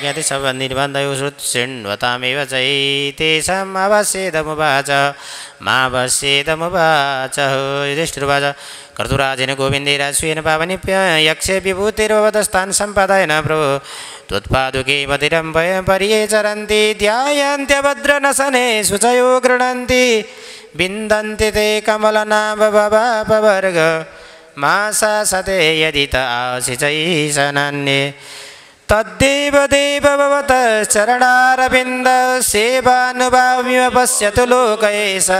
ज्ञाति सब निर्बन्धयो श्रुत्सिण्वतामेव चैतेषाम् अवश्येदमुवाच मावश्येदमुवाच युधिष्ठिरुवाच कर्तुराजेन गोविन्दे राजस्वेन पावनिप्य यक्षे विभूतिर्वदस्तान् सम्पादयन प्रभु त्वत्पादुके मतिरं वयं पर्ये चरन्ति ध्यायन्त्यभद्रनशने शुचयो गृह्णन्ति विन्दन्ति ते कमलनाभवर्ग मासा सते यदि त आशिचैशनान्ये तद्देव देव भवत चरणारविन्द सेवानुभाव्य पश्यतु लोकयेश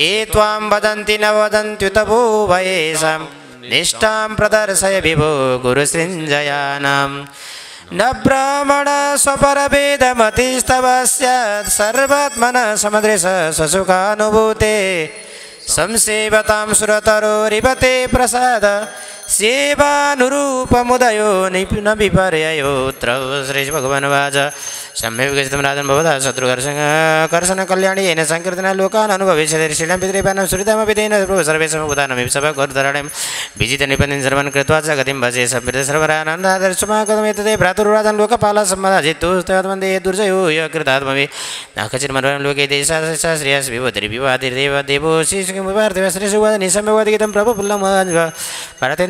ये त्वां वदन्ति न वदन्त्युत भूभयेषां निष्ठां प्रदर्शय विभो गुरुसृञ्जयानां न ब्राह्मण स्वपरभेदमतिस्तवस्य सर्वात्मन समदृश स्वसुखानुभूते संसेवता सुरतरो रिबते प्रसाद। सेवानुरूपमुदयो निपुण विपर्ययोत्र श्रीभगवानुवाच सम्यक् विकसितं राजन् भवतः शत्रुकर्षण कर्षण कल्याणी येन सङ्कीर्तना लोकान् अनुभविष्यति। श्रीलं पितृपानं सुहृदमपि तेन प्रभु सर्वेषाम् उदानमिव सभा विजित निपन्दिन् सर्वन् कृत्वा च गतिं भजे सम्मित सर्वरानन्दादर्शमागतमेतते भ्रातुराजन् लोकपाला सम्मदाजित्तु तद्वन्दे दुर्जयो य कृतात्मवि नाकचिन्मनोरं लोके देशा श्रेयस् विभूतिरि विवादिर्देव देवो श्रीसुखमुपार्थिव श्रीसुवादिनि सम्यक् प्रभु पुल्लं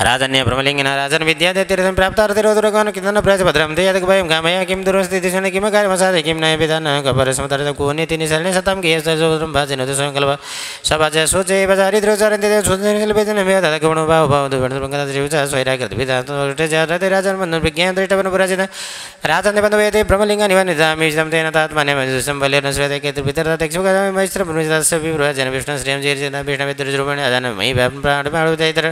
राजन्य ब्रह्मलिङ्गिन राजन् विद्यातीर्थं प्राप्तार्थिरोदुरगान् किं न प्रच भद्रं ते यद् भयं कामया किं दुरस्ति दिशन् किं कार्यमसादे किं नय विधान कपरसमतर्थ को नीतिनि शरणे सतां कियस्तोदरं भाजन तु सङ्कल्प सभाज सोचे बजारिद्रो चरन्ति ते सुन्दरवेदन वेद गुण भाव भाव दुर्गङ्गा त्रिभुज स्वैराकृत विधाते जाते राजन् बन्धु विज्ञान दृष्टवन पुराजित। राजन् बन्धु वेदे ब्रह्मलिङ्ग निवानिधामि तेन तात्मान्य सम्बलेन श्वेते केतु पितरदक्षुगदामि मैत्र पुरुषस्य विभ्रजन विष्णु श्रियं जीर्जित विष्णुविद्रुरूपेण अजन मयि प्राणपाणुदैतर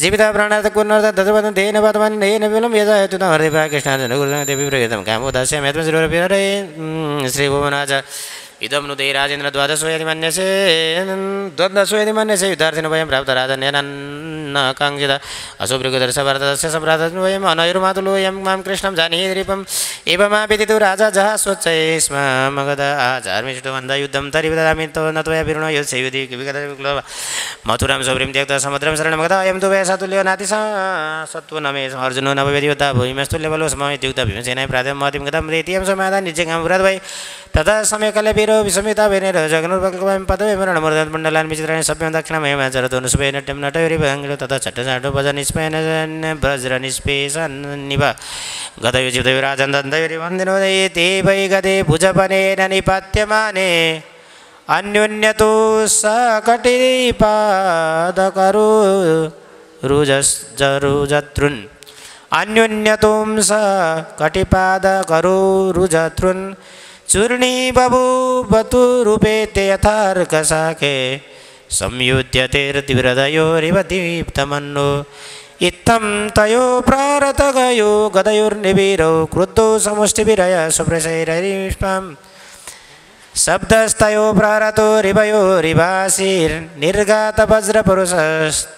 जीवित प्राणार्थ कुर्णार्थ दशपदं तेन पदमानि नयेन विलं यदा हेतु न हरिभा कृष्णार्जन गुरुदेवी प्रयुतं कामोदास्य मेत्म श्रीरविहरे श्रीभुवनाच इदं नु राजेन्द्र द्वादशो यदि मन्यसे द्वादशो यदि मन्यसे युद्धार्थिन वयं प्राप्त राजन्यनकाङ्क्षित अशुभृगदर्श भरतस्य सम्प्रातन् वयम् अनयुर्मातुलोऽयं मां कृष्णं जानीद्रीपम् एवमापिति तु राजा जः स्वच्छये स्म। मगध आचार्मिष्टो वन्द युद्धं तरि वदामि तो न त्वया विरुणो विगत मथुरां सौभ्रीं त्यक्त्वा समुद्रं शरणमगत अयं तु वयसातुल्यो नाति सत्त्व न अर्जुनो नववेदिवता भूमिमस्तुल्यबलो स्म इत्युक्ता भीमसेनाय प्रातः महतिं गतं रेतियं समाधान निजगां पुरद् वै समयकाले वीरो विसमिता वेनेर जगनुर्भगवान् पदवे मरणमर्दन्मण्डलान् विचित्राणि सभ्यं दक्षिणमयमाचरतो नुस्पे नट्यं नटयोरिभङ्गिलो तथा चट्टचाटो भज निष्पयन व्रज्र निष्पेशन्निव गतयुजितविराजन् दन्तयुरिवन्दिनोदये ते वै गते भुजपनेन निपत्यमाने। अन्योन्यतो स कटिपादकरो रुजरुजतृन् अन्योन्यतों स कटिपादकरो रुजतृन्। चूर्णी बभूवतु रूपे ते यथार्कशाखे संयुध्यतेर्तिव्रदयोरिव दीप्तमन्नो। इत्थं तयो प्रारतगयो गदयोर्निवीरौ क्रुद्धौ समुष्टिविरय सुप्रशैररिष्पां शब्दस्तयो प्रारतो समशिक्षा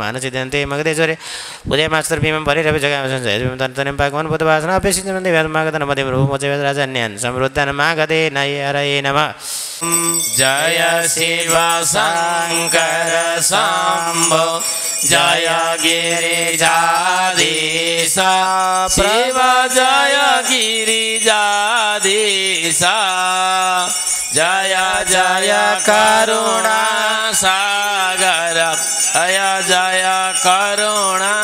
मानसिद्धन्ते मगधेश्वरे। उदय मास्तर्भीमं परिरभिजगामसंसयतनं भगवान् बुधवासन अपेक्षितमन्ते व्याधमागतनमदे प्रभुमोचवेदराजन्यान् समृद्धनमागते नये नम। जय शिवशङ्कर शम्भो जय गिरिजादेश जय गिरिजादेश जय जय करुणा सागर जय जय करुणा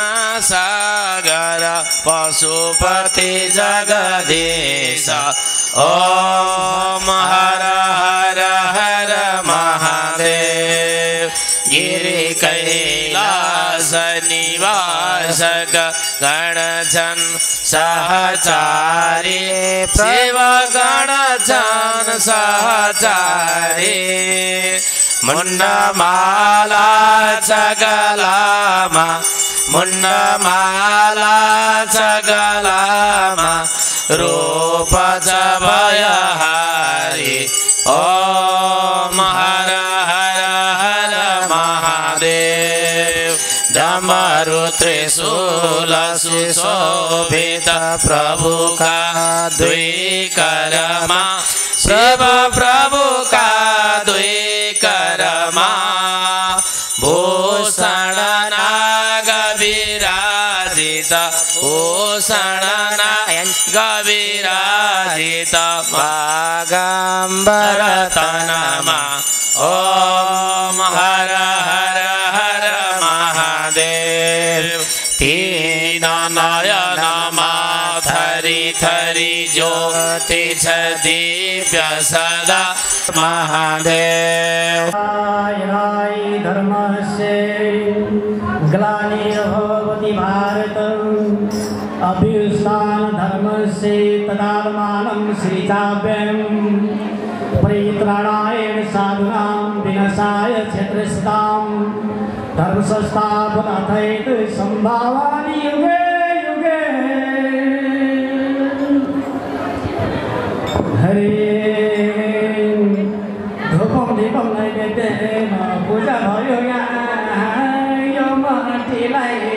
सागर, पशुपति जगदीश। ॐ हर हर हर महादेव। गिरि कैलास निवास गणजन सहचारी। शिव गणजन सहचारी। मुण्डमाला चगलामा मुण्डमाला चगलामा रूप भयहारी ॐ हर हर हर महादेव। डमरु त्रिशूल सुशोभित प्रभु का दुई करमा शिव प्रभु विराजित भूषण नाग विराजित वागम्बर तनमा ॐ हर हर हर महादेव। तीन नयनमा थरी थरी ज्योति छ दिव्य सदा महादेव। हाय हाय धर्मस्य ग्लानिर्भवति धर्मस्य तदात्मानं श्रीकाव्यं परित्राणाय साधूनां विनाशाय क्षेत्रस्तां धर्मसंस्थापनाथैत सम्भावानि युगे युगे हरे धूपम दीपम नैवेद्यम पूजा भयो यहाँ यो माटीलाई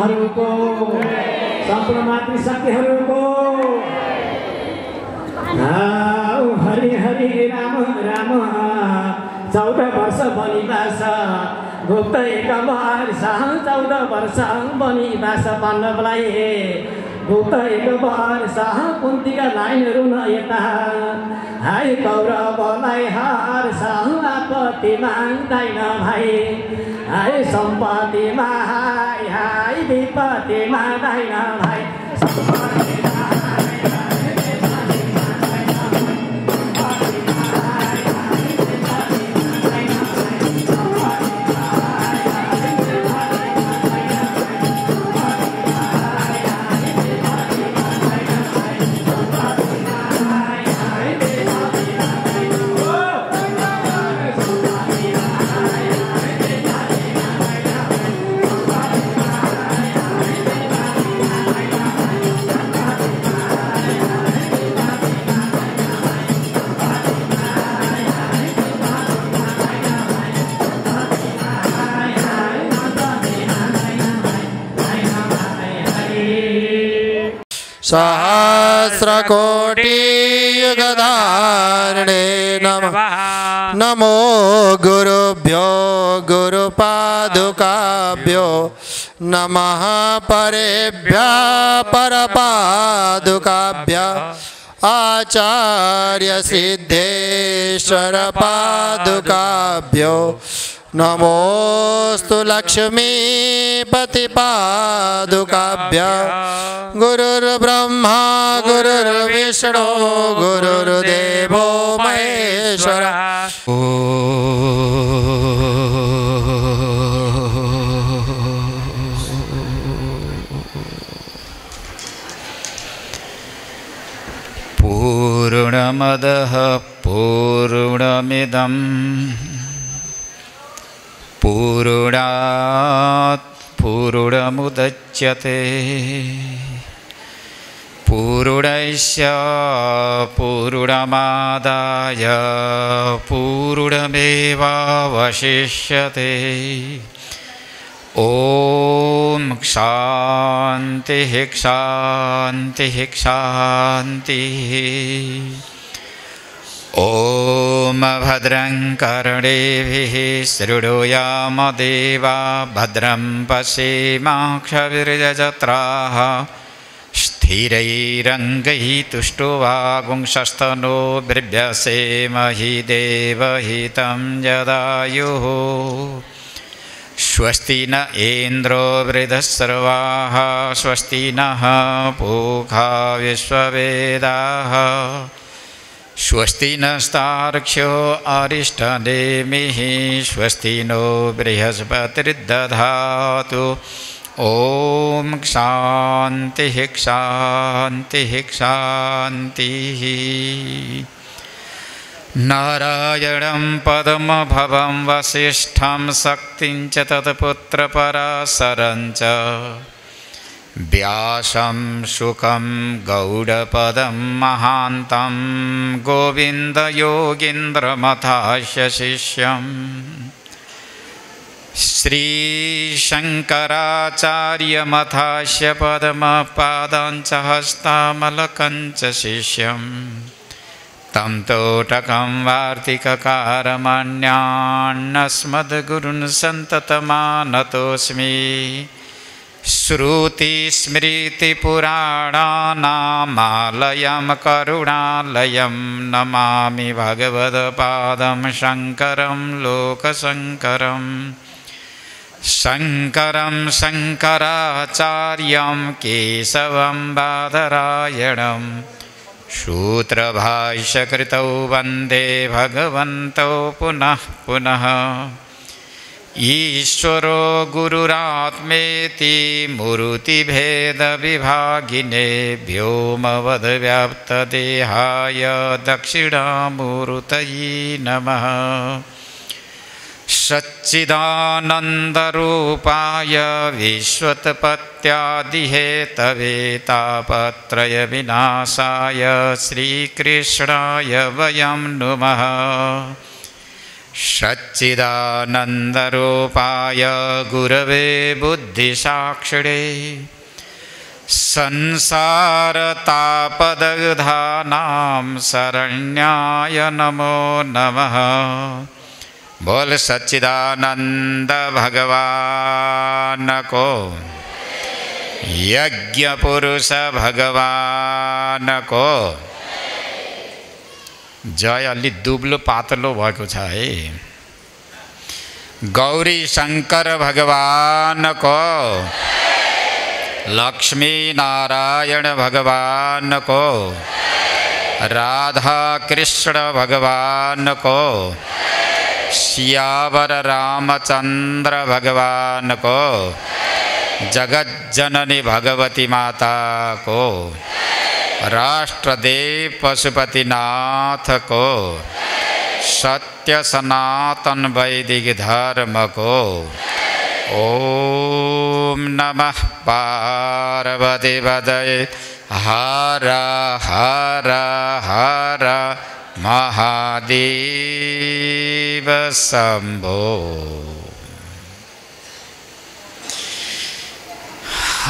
गुरुजनहरूको सम्पूर्ण मातृशक्तिहरूको हाउ हरि हरि राम राम। चौध वर्ष बनिबास गुप्त एक वर्ष चौध वर्ष बनिबास पाण्डवलाई। गुप्त एक वर्ष कुन्तीका लाइन रुन यता। हाई कौरवलाई हर्ष आपत्ति माग्दैन भाइ। हाई सम्पत्तिमा हाई हाई विपत्ति माग्दैन भाइ सहस्रकोटियुगधारणे नमः। नमो गुरुभ्यो गुरुपादुकाभ्यो नमः। परेभ्यः परपादुकाभ्य आचार्यसिद्धेश्वरपादुकाभ्यो नमोऽस्तु लक्ष्मीपतिपादुकाभ्य गुरुर्ब्रह्मा गुरुर्विष्णु गुरुर्देवो महेश्वर। पूर्णमदः पूर्णमिदं पूर्णात् पूर्णमुदच्यते। पूर्णैश्च पूर्णमादाय पूर्णमेवावशिष्यते। ॐ क्षान्तिः क्षान्तिः क्षान्तिः ॐ भद्रं कर्णेभिः शृणुयामदेवा भद्रं पश्येमाक्षविरजत्राः। स्थिरैरङ्गैः तुष्टुवागुंशस्तनो बिभ्यसेमहि देवहितं जदायुः। स्वस्ति न इन्द्रो वृधस्सर्वाः स्वस्ति नः पूखा विश्ववेदाः स्वस्ति नस्तार्क्ष्यो अरिष्टनेमिः स्वस्ति नो बृहस्पतिर्दधातु। ॐ क्षान्तिः क्षान्तिः क्षान्तिः नारायणं पद्मभवं वसिष्ठं शक्तिं च तत्पुत्रपराशरं च। व्यासं शुकं गौडपदं महान्तं गोविन्दयोगीन्द्रमथास्य शिष्यम् श्रीशङ्कराचार्यमथास्य पदमपादञ्च हस्तामलकञ्च शिष्यम् तं तोटकं वार्तिककारमण्यान्नस्मद्गुरुन् सन्ततमानतोऽस्मि। श्रुतिस्मृतिपुराणानामालयं करुणालयं नमामि भगवत्पादं शङ्करं लोकशङ्करम् शङ्करं शङ्कराचार्यं, केशवं बादरायणम् सूत्रभाष्यकृतौ वंदे भगवन्तौ पुनः पुनः। ईश्वरो गुरुरात्मेति मूर्तिभेदविभागिने व्योमवद्व्याप्तदेहाय दक्षिणामूर्तये नमः। सच्चिदानन्दरूपाय विश्वत्पत्यादिहेतवे तापत्रयविनाशाय श्रीकृष्णाय वयं नुमः। सच्चिदानन्दरूपाय गुरवे बुद्धिसाक्षिणे संसारतापदग्धानां शरण्याय नमो नमः। बोल सच्चिदानंद भगवान को यज्ञ पुरुष भगवान को जय अलि दुब्लो पातलो भएको छ है गौरी शङ्कर भगवानको लक्ष्मी नारायण भगवानको राधा कृष्ण भगवानको सियावर रामचन्द्र भगवानको जगज्जननी भगवती माताको राष्ट्रदेव पशुपतिनाथको सत्य सनातन वैदिक धर्मको ॐ नमः पार्वती पदये। हर हर हर महादेव शम्भो।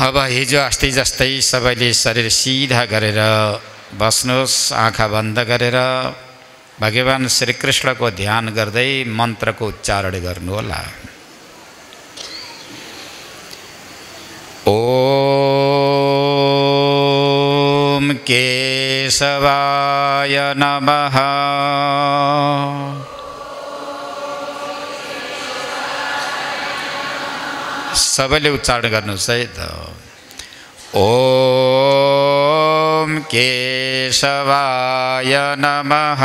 अब हिजो अस्ति जस्तै सबैले शरीर सिधा गरेर बस्नुहोस्, आँखा गरेर। भगवान् श्रीकृष्णको ध्यान गर्दै मन्त्रको उच्चारण गर्नुहोला। ॐ केशवाय नमः। सबैले उच्चारण गर्नुहोस् है त ॐ केशवाय नमः।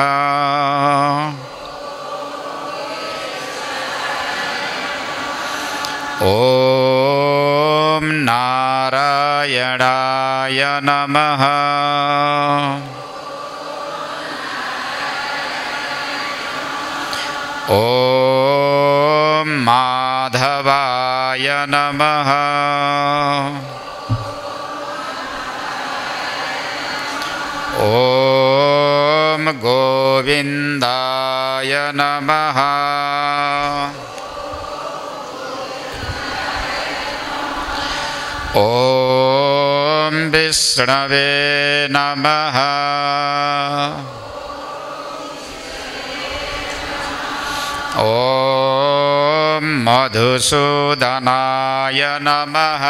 ॐ नारायणाय नमः। ॐ माधवाय नमः। ॐ गोविन्दाय नमः। ॐ विष्णवे नमः ॐ मधुसूदनाय नमः।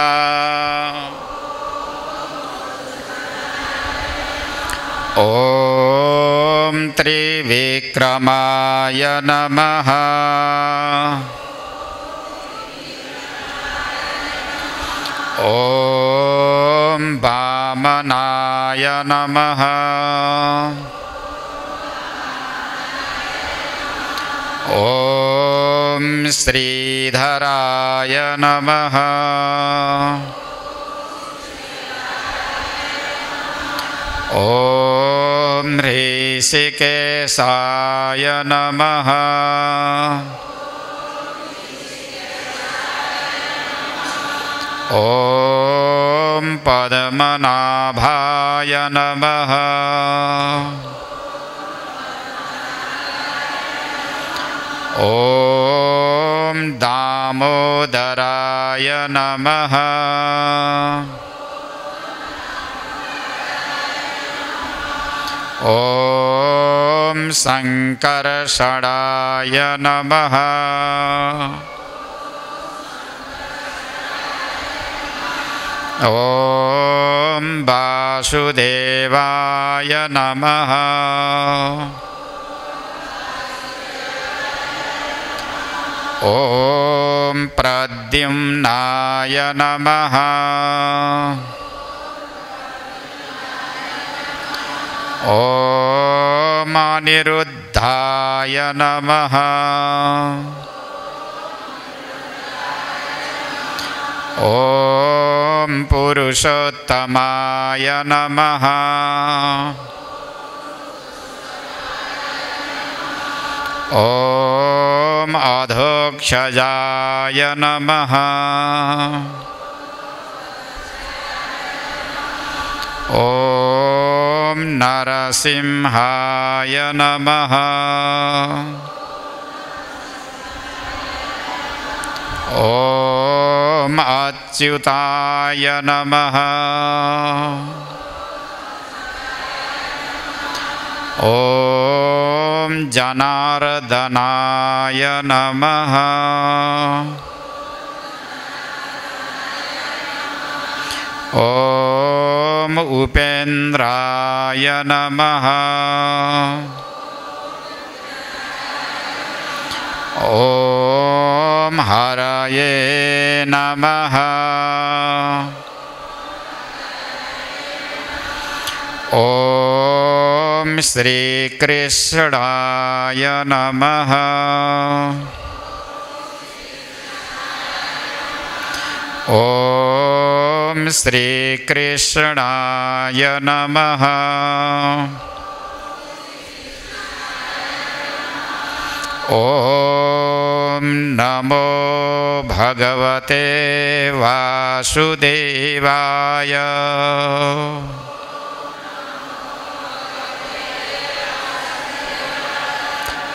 ॐ त्रिविक्रमाय नमः। ॐ वामनाय नमः ॐ श्रीधराय नमः। ॐ ऋषिकेशाय नमः। ॐ पद्मनाभाय नमः ॐ दामोदराय नमः। ॐ शङ्करषडाय नमः। ॐ वासुदेवाय नमः ॐ प्रद्युम्नाय नमः। ॐ अनिरुद्धाय नमः। ॐ पुरुषोत्तमाय नमः ओम अधोक्षजाय नमः। ओम नरसिंहाय नमः। ओम अच्युताय नमः। ॐ जनार्दनाय नमः। ॐ उपेन्द्राय नमः। ॐ हरये नमः। ॐ श्रीकृष्णाय नमः। ॐ श्रीकृष्णाय नमः। ॐ नमो भगवते वासुदेवाय।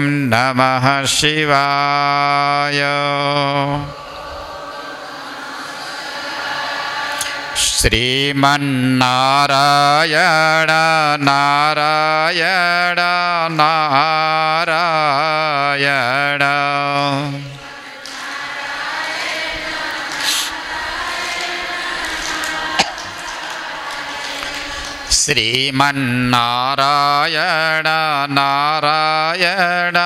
नमः शिवाय। श्रीमन्नारायण नारायण नारायण श्रीमन्नारायण नारायण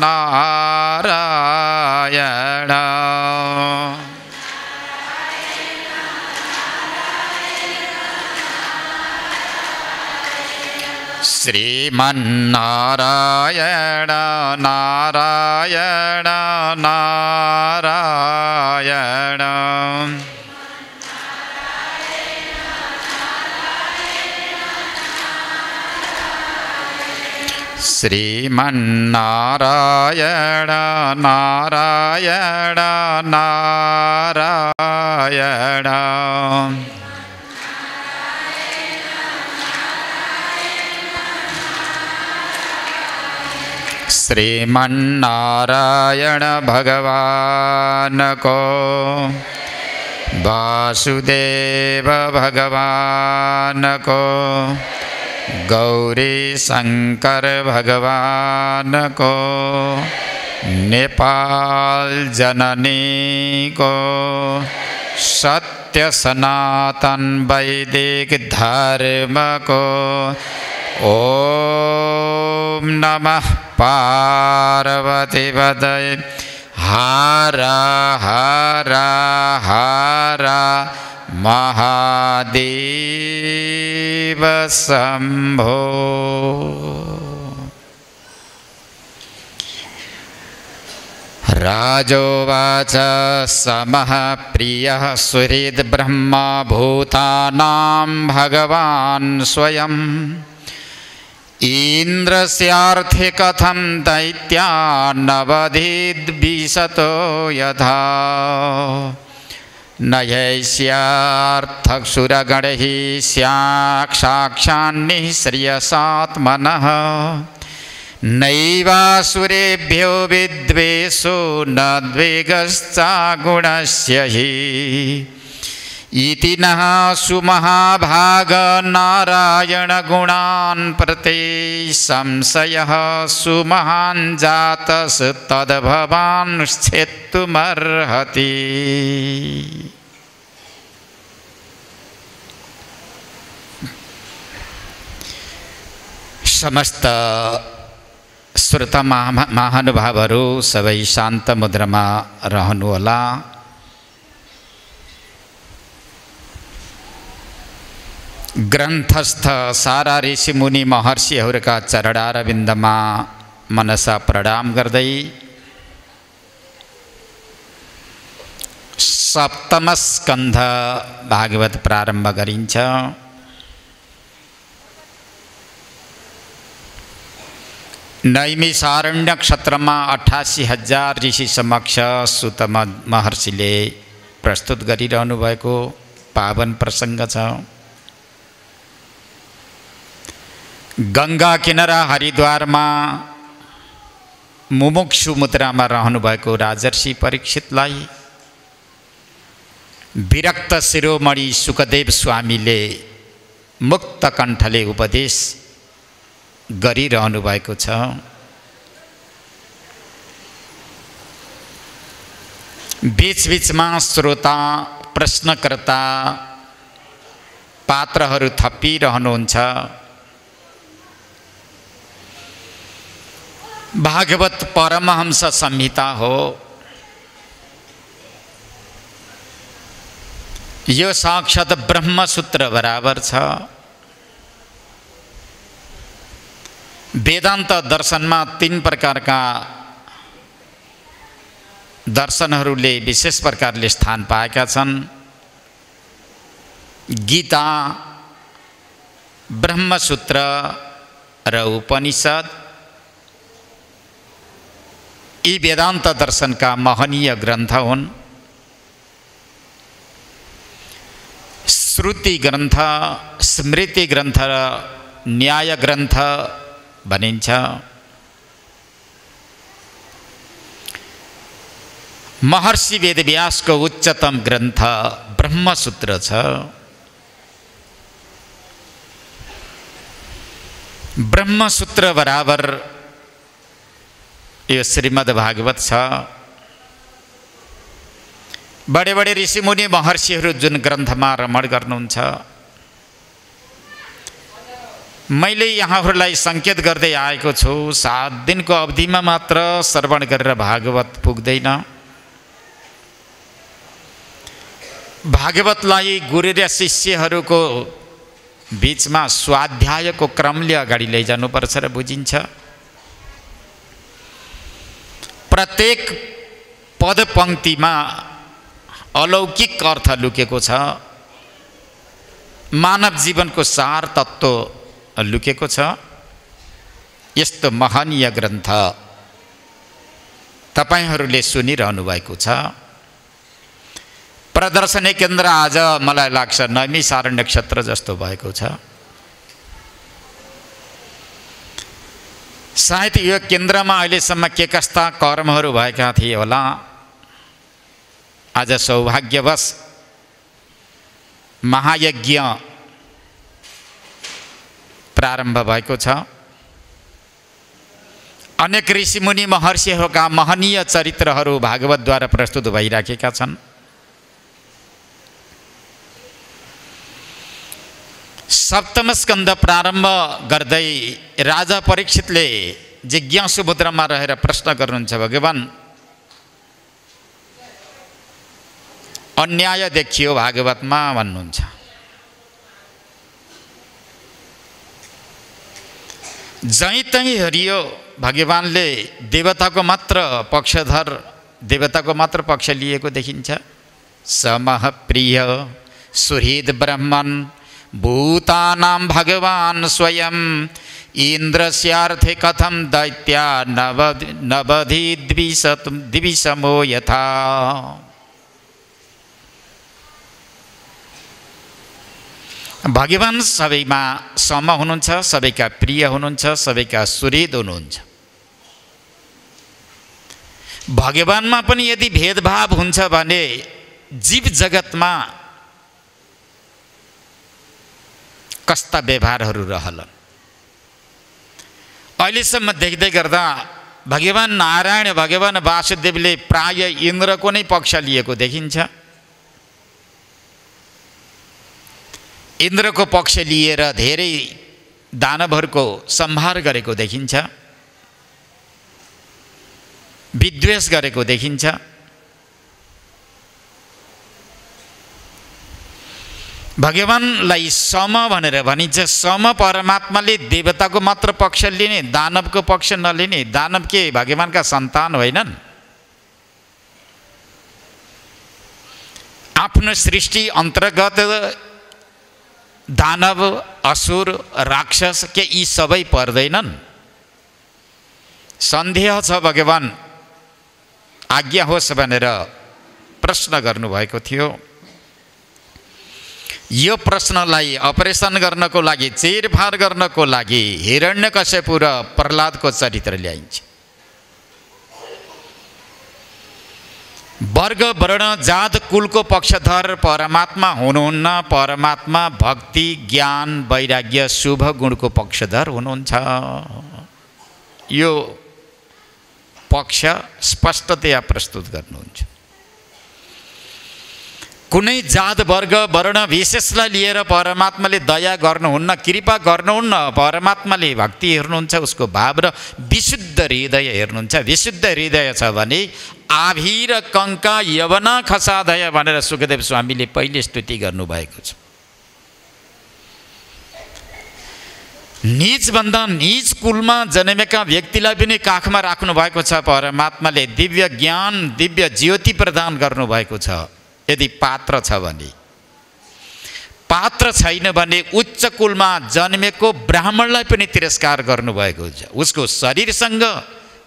नारायण। श्रीमन्नारायण नारायण नारायण श्रीमन्नारायण नारायण नारायण। श्रीमन्नारायण भगवान को वासुदेव भगवान को गौरी शंकर भगवान को नेपाल जननी को सत्य सनातन वैदिक धर्म को ओम नमः पार्वती पदय हर हर हर महादेव शंभो। राजोवाच समः प्रियः सुहृद्ब्रह्मा भूतानां भगवान् स्वयम् इन्द्रस्यार्थे कथं दैत्यान्नवधिद्विशतो यथा नयैस्यार्थसुरगणैः स्याक्षाक्षान्निःश्रियसात्मनः नैवासुरेभ्यो विद्वेषो न द्वेगश्चागुणस्य हि। इति नः सुमहाभागनारायणगुणान् प्रति संशयः सुमहान् जातस्तद्भवान् छेत्तुमर्हति समस्त श्रोता महा महानुभावहरू सबै शान्त मुद्रामा रहनुहोला। ग्रन्थस्थ सारा ऋषिमुनि महर्षिहरूका चरणारविन्दमा मनसा प्रणाम गर्दै सप्तम स्कन्ध भागवत प्रारम्भ गरिन्छ। नैमिसारण्य क्षेत्रमा अठासी हजार ऋषि समक्ष सुत महर्षिले प्रस्तुत गरिरहनु भएको पावन प्रसङ्ग छ। गङ्गा किनारा हरिद्वारमा मुमुक्षु मुद्रामा रहनुभएको राजर्षि परीक्षितलाई विरक्त शिरोमणि सुखदेव स्वामीले मुक्त कण्ठले उपदेश गरिरहनु भएको छ। बिचबिचमा श्रोता प्रश्नकर्ता पात्रहरू थपिरहनुहुन्छ। भागवत परमहंस संहिता हो। यो साक्षात् ब्रह्मसूत्र बराबर छ। वेदान्त दर्शनमा तिन प्रकारका दर्शनहरूले विशेष प्रकारले स्थान पाएका छन्। गीता ब्रह्मसूत्र र उपनिषद। यी दर्शन का महनीय ग्रंथ हुन् श्रुति ग्रन्थ स्मृति ग्रन्थ र न्याय ग्रन्थ भनिन्छ महर्षि वेदव्यासको उच्चतम ग्रन्थ ब्रह्मसूत्र ब्रह्मसूत्र बराबर यो श्रीमद् भागवत छ। बडे बडे ऋषिमुनि महर्षिहरू जुन ग्रन्थमा रमण गर्नुहुन्छ। मैले यहाँहरूलाई सङ्केत गर्दै आएको छु सात दिनको अवधिमा मात्र श्रवण गरेर भागवत पुग्दैन। भागवतलाई गुरु र शिष्यहरूको बिचमा स्वाध्यायको क्रमले अगाडि लैजानुपर्छ र बुझिन्छ। प्रत्येक पद पङ्क्तिमा अलौकिक अर्थ लुकेको छ मानव जीवनको सार तत्त्व लुकेको छ। यस्तो महनीय ग्रन्थ तपाईँहरूले सुनिरहनु भएको छ। प्रदर्शनी केन्द्र आज मलाई लाग्छ नैमिसारण्य नक्षत्र जस्तो भएको छ। सायद यो केन्द्रमा अहिलेसम्म के कस्ता कर्महरू भएका थिए होला? आज सौभाग्यवश महायज्ञ प्रारम्भ भएको छ। अनेक ऋषिमुनि महर्षिहरूका महनीय चरित्रहरू भागवतद्वारा प्रस्तुत भइराखेका छन्। सप्तम स्कन्द प्रारम्भ गर्दै राजा परीक्षितले जिज्ञासु मुद्रामा रहेर प्रश्न गर्नुहुन्छ भगवान् अन्याय देखियो भागवतमा भन्नुहुन्छ जहीँ तहीँ हेरियो भगवान्ले देवताको मात्र पक्षधर देवताको मात्र पक्ष लिएको देखिन्छ समह प्रिय सुहृद ब्रह्मन् भूतानां भगवान् स्वयम् इन्द्रस्यार्थे कथं दैत्या नव नवधि द्विसमो यथा। भगवान् सबैमा सम हुनुहुन्छ सबैका प्रिय हुनुहुन्छ सबैका सुहृद हुनुहुन्छ। भगवानमा पनि यदि भेदभाव हुन्छ भने जीव जगतमा कस्ता व्यवहारहरू रहलन्। अहिलेसम्म देख्दै गर्दा भगवान् नारायण भगवान् वासुदेवले प्राय इन्द्रको नै पक्ष लिएको देखिन्छ। इन्द्रको पक्ष लिएर धेरै दानवहरूको सम्हार गरेको देखिन्छ। विद्वेष गरेको देखिन्छ। भगवान्लाई सम भनेर भनिन्छ सम परमात्माले देवताको मात्र पक्ष लिने दानवको पक्ष नलिने। दानव के? भगवान्का सन्तान होइनन्। आफ्नो सृष्टि अन्तर्गत दानव असुर राक्षस के यी सबै पर्दैनन्। सन्देह छ भगवान्। आज्ञा होस् भनेर प्रश्न गर्नुभएको थियो। यो प्रश्नलाई अपरेसन गर्नको लागि चिरफार गर्नको लागि हिरण्य कश्यपु र प्रह्लादको चरित्र ल्याइन्छ। वर्ग वर्ण जात कुलको पक्षधर परमात्मा हुनुहुन्न। परमात्मा भक्ति ज्ञान वैराग्य शुभ गुणको पक्षधर हुनुहुन्छ। यो पक्ष स्पष्टतया प्रस्तुत गर्नुहुन्छ। कुनै जात वर्ग वर्ण विशेषलाई लिएर परमात्माले दया गर्नुहुन्न कृपा गर्नुहुन्न परमात्माले भक्ति हेर्नुहुन्छ उसको भाव र विशुद्ध हृदय हेर्नुहुन्छ। विशुद्ध हृदय छ भने आभी र कङ्का यवना खसादय भनेर सुखदेव स्वामीले पहिले स्तुति गर्नुभएको छ। निजभन्दा निज कुलमा जन्मेका व्यक्तिलाई पनि काखमा राख्नु भएको छ परमात्माले दिव्य ज्ञान दिव्य ज्योति प्रदान गर्नुभएको छ। यदि पात्र छ भने। पात्र छैन भने उच्च कुलमा जन्मेको ब्राह्मणलाई पनि तिरस्कार गर्नुभएको छ उसको शरीरसँग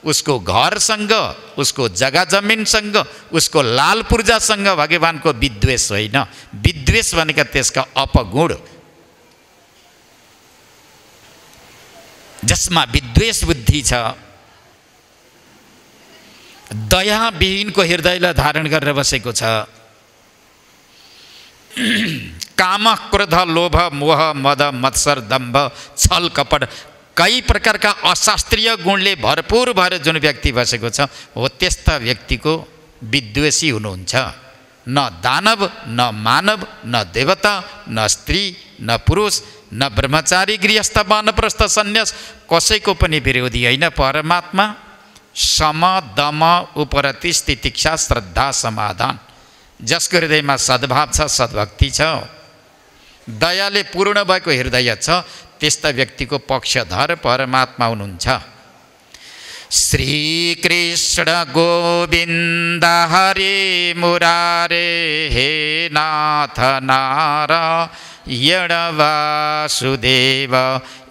उसको घरसँग उसको जग्गा जमिनसँग उसको लाल पूर्जासँग भगवान्को विद्वेष होइन। विद्वेष भनेका त्यसका अपगुण। जसमा विद्वेष बुद्धि छ दयाविहीनको हृदयलाई धारण गरेर बसेको छ। काम क्रोध लोभ मोह मद मत्सर दम्भ छल कपट कई प्रकारका अशास्त्रीय गुणले भरपुर भएर जुन व्यक्ति बसेको छ हो त्यस्ता व्यक्तिको विद्वेषी हुनुहुन्छ। न दानव न मानव न देवता न स्त्री न पुरुष न ब्रह्मचारी गृहस्थ वानप्रस्थ सन्यास कसैको पनि विरोधी होइन। परमात्मा सम दम उपरति स्थितिक्षा श्रद्धा समाधान। जसको हृदयमा सद्भाव छ सद्भक्ति छ दयाले पूर्ण भएको हृदय छ त्यस्ता व्यक्तिको पक्षधर परमात्मा हुनुहुन्छ। श्रीकृष्ण गोविन्द हरे मुरारे हे नाथ नारायण वासुदेव।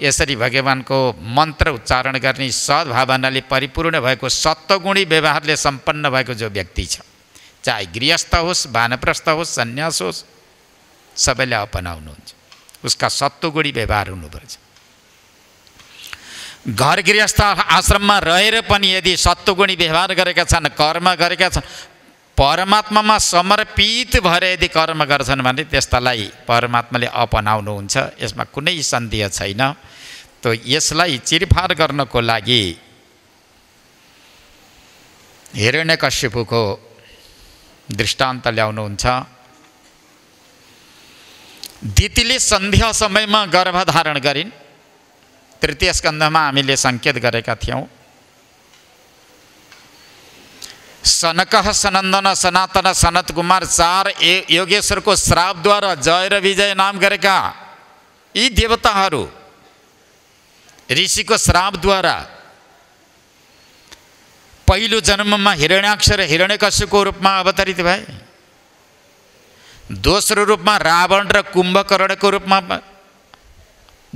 यसरी भगवान्को मन्त्र उच्चारण गर्ने सद्भावनाले परिपूर्ण भएको सत्वगुणी व्यवहारले सम्पन्न भएको जो व्यक्ति छ। चाहे गृहस्थ होस् भानप्रस्थ होस् सन्यास होस् सबैले अपनाउनुहुन्छ उसका सत्वगुणी व्यवहार हुनुपर्छ। घर गृहस्थ आश्रममा रहेर पनि यदि सत्वगुणी व्यवहार गरेका छन् कर्म गरेका छन् परमात्मामा समर्पित भएर यदि कर्म गर्छन् भने त्यस्तालाई परमात्माले अपनाउनुहुन्छ यसमा कुनै सन्देह छैन। त यसलाई चिरफार गर्नको लागि हिरण्य कश्यपको दृष्टांत ल्याउनुहुन्छ दितीले सन्ध्या समयमा गर्भधारण गरिन्। तृतीय स्कन्धमा हामीले सङ्केत गरेका थियौँ। सनक सनन्दन सनातन सनत कुमार चार ए योगेश्वरको श्रापद्वारा जय र विजय नाम गरेका यी देवताहरू ऋषिको श्रापद्वारा पहिलो जन्ममा हिरण्याक्ष र हिरण्यकश्यको रूपमा अवतरित भए। दोस्रो रूपमा रावण र कुम्भकर्णको रूपमा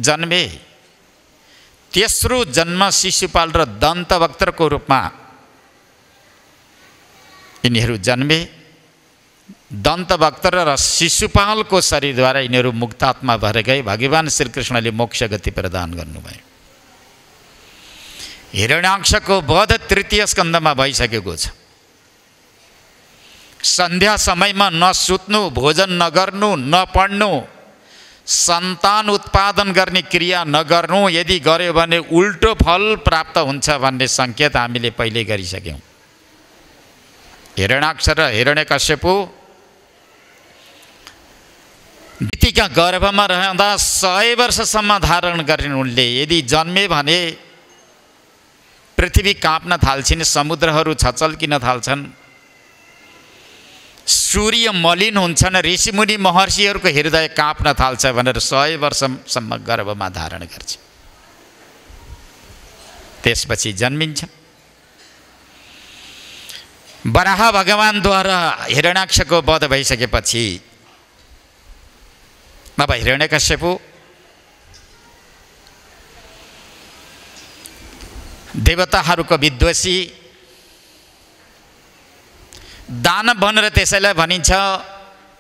जन्मे। तेस्रो जन्म शिशुपाल र दन्तवक्त्रको रूपमा यिनीहरू जन्मे। दन्तभक्त र शिशुपालको शरीरद्वारा यिनीहरू मुक्तात्मा भएर गए। भगवान् श्रीकृष्णले मोक्ष गति प्रदान गर्नुभयो। हिरण्याक्षको वध तृतीय स्कन्दमा भइसकेको छ। सन्ध्या समयमा नसुत्नु भोजन नगर्नु नपढ्नु सन्तान उत्पादन गर्ने क्रिया नगर्नु यदि गर्यो भने उल्टो फल प्राप्त हुन्छ भन्ने सङ्केत हामीले पहिले गरिसक्यौँ। हिरणाक्ष र हिरण्यकश्यपु दितीका गर्भमा रहँदा सय वर्षसम्म धारण गर्ने उनले। यदि जन्मे भने पृथ्वी काँप्न थाल्छिन् समुद्रहरू छचल्किन थाल्छन्। सूर्य मलिन हुन्छन् ऋषिमुनि महर्षिहरूको हृदय काँप्न थाल्छ भनेर सय वर्षसम्म गर्भमा धारण गर्छ। त्यसपछि जन्मिन्छ। बराह भगवान्द्वारा हिरणाक्षको वध भइसकेपछि अब हिरण्यकश्यपु देवताहरूको विद्वेषी। दानव भनेर त्यसैलाई भनिन्छ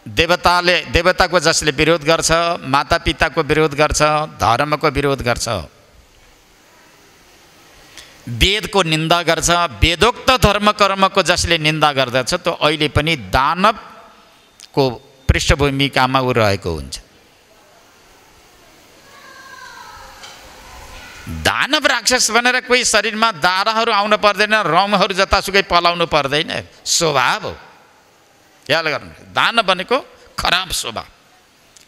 देवताले देवताको जसले विरोध गर्छ मातापिताको विरोध गर्छ धर्मको विरोध गर्छ। वेदको निन्दा गर्छ वेदोक्त धर्म कर्मको जसले निन्दा गर्दछ त्यो अहिले पनि दानवको पृष्ठभूमिकामा ऊ रहेको हुन्छ। दानव राक्षस भनेर कोही शरीरमा दाराहरू आउनु पर्दैन रङहरू जतासुकै पलाउनु पर्दैन स्वभाव हो। याद गर्नु दानव भनेको खराब स्वभाव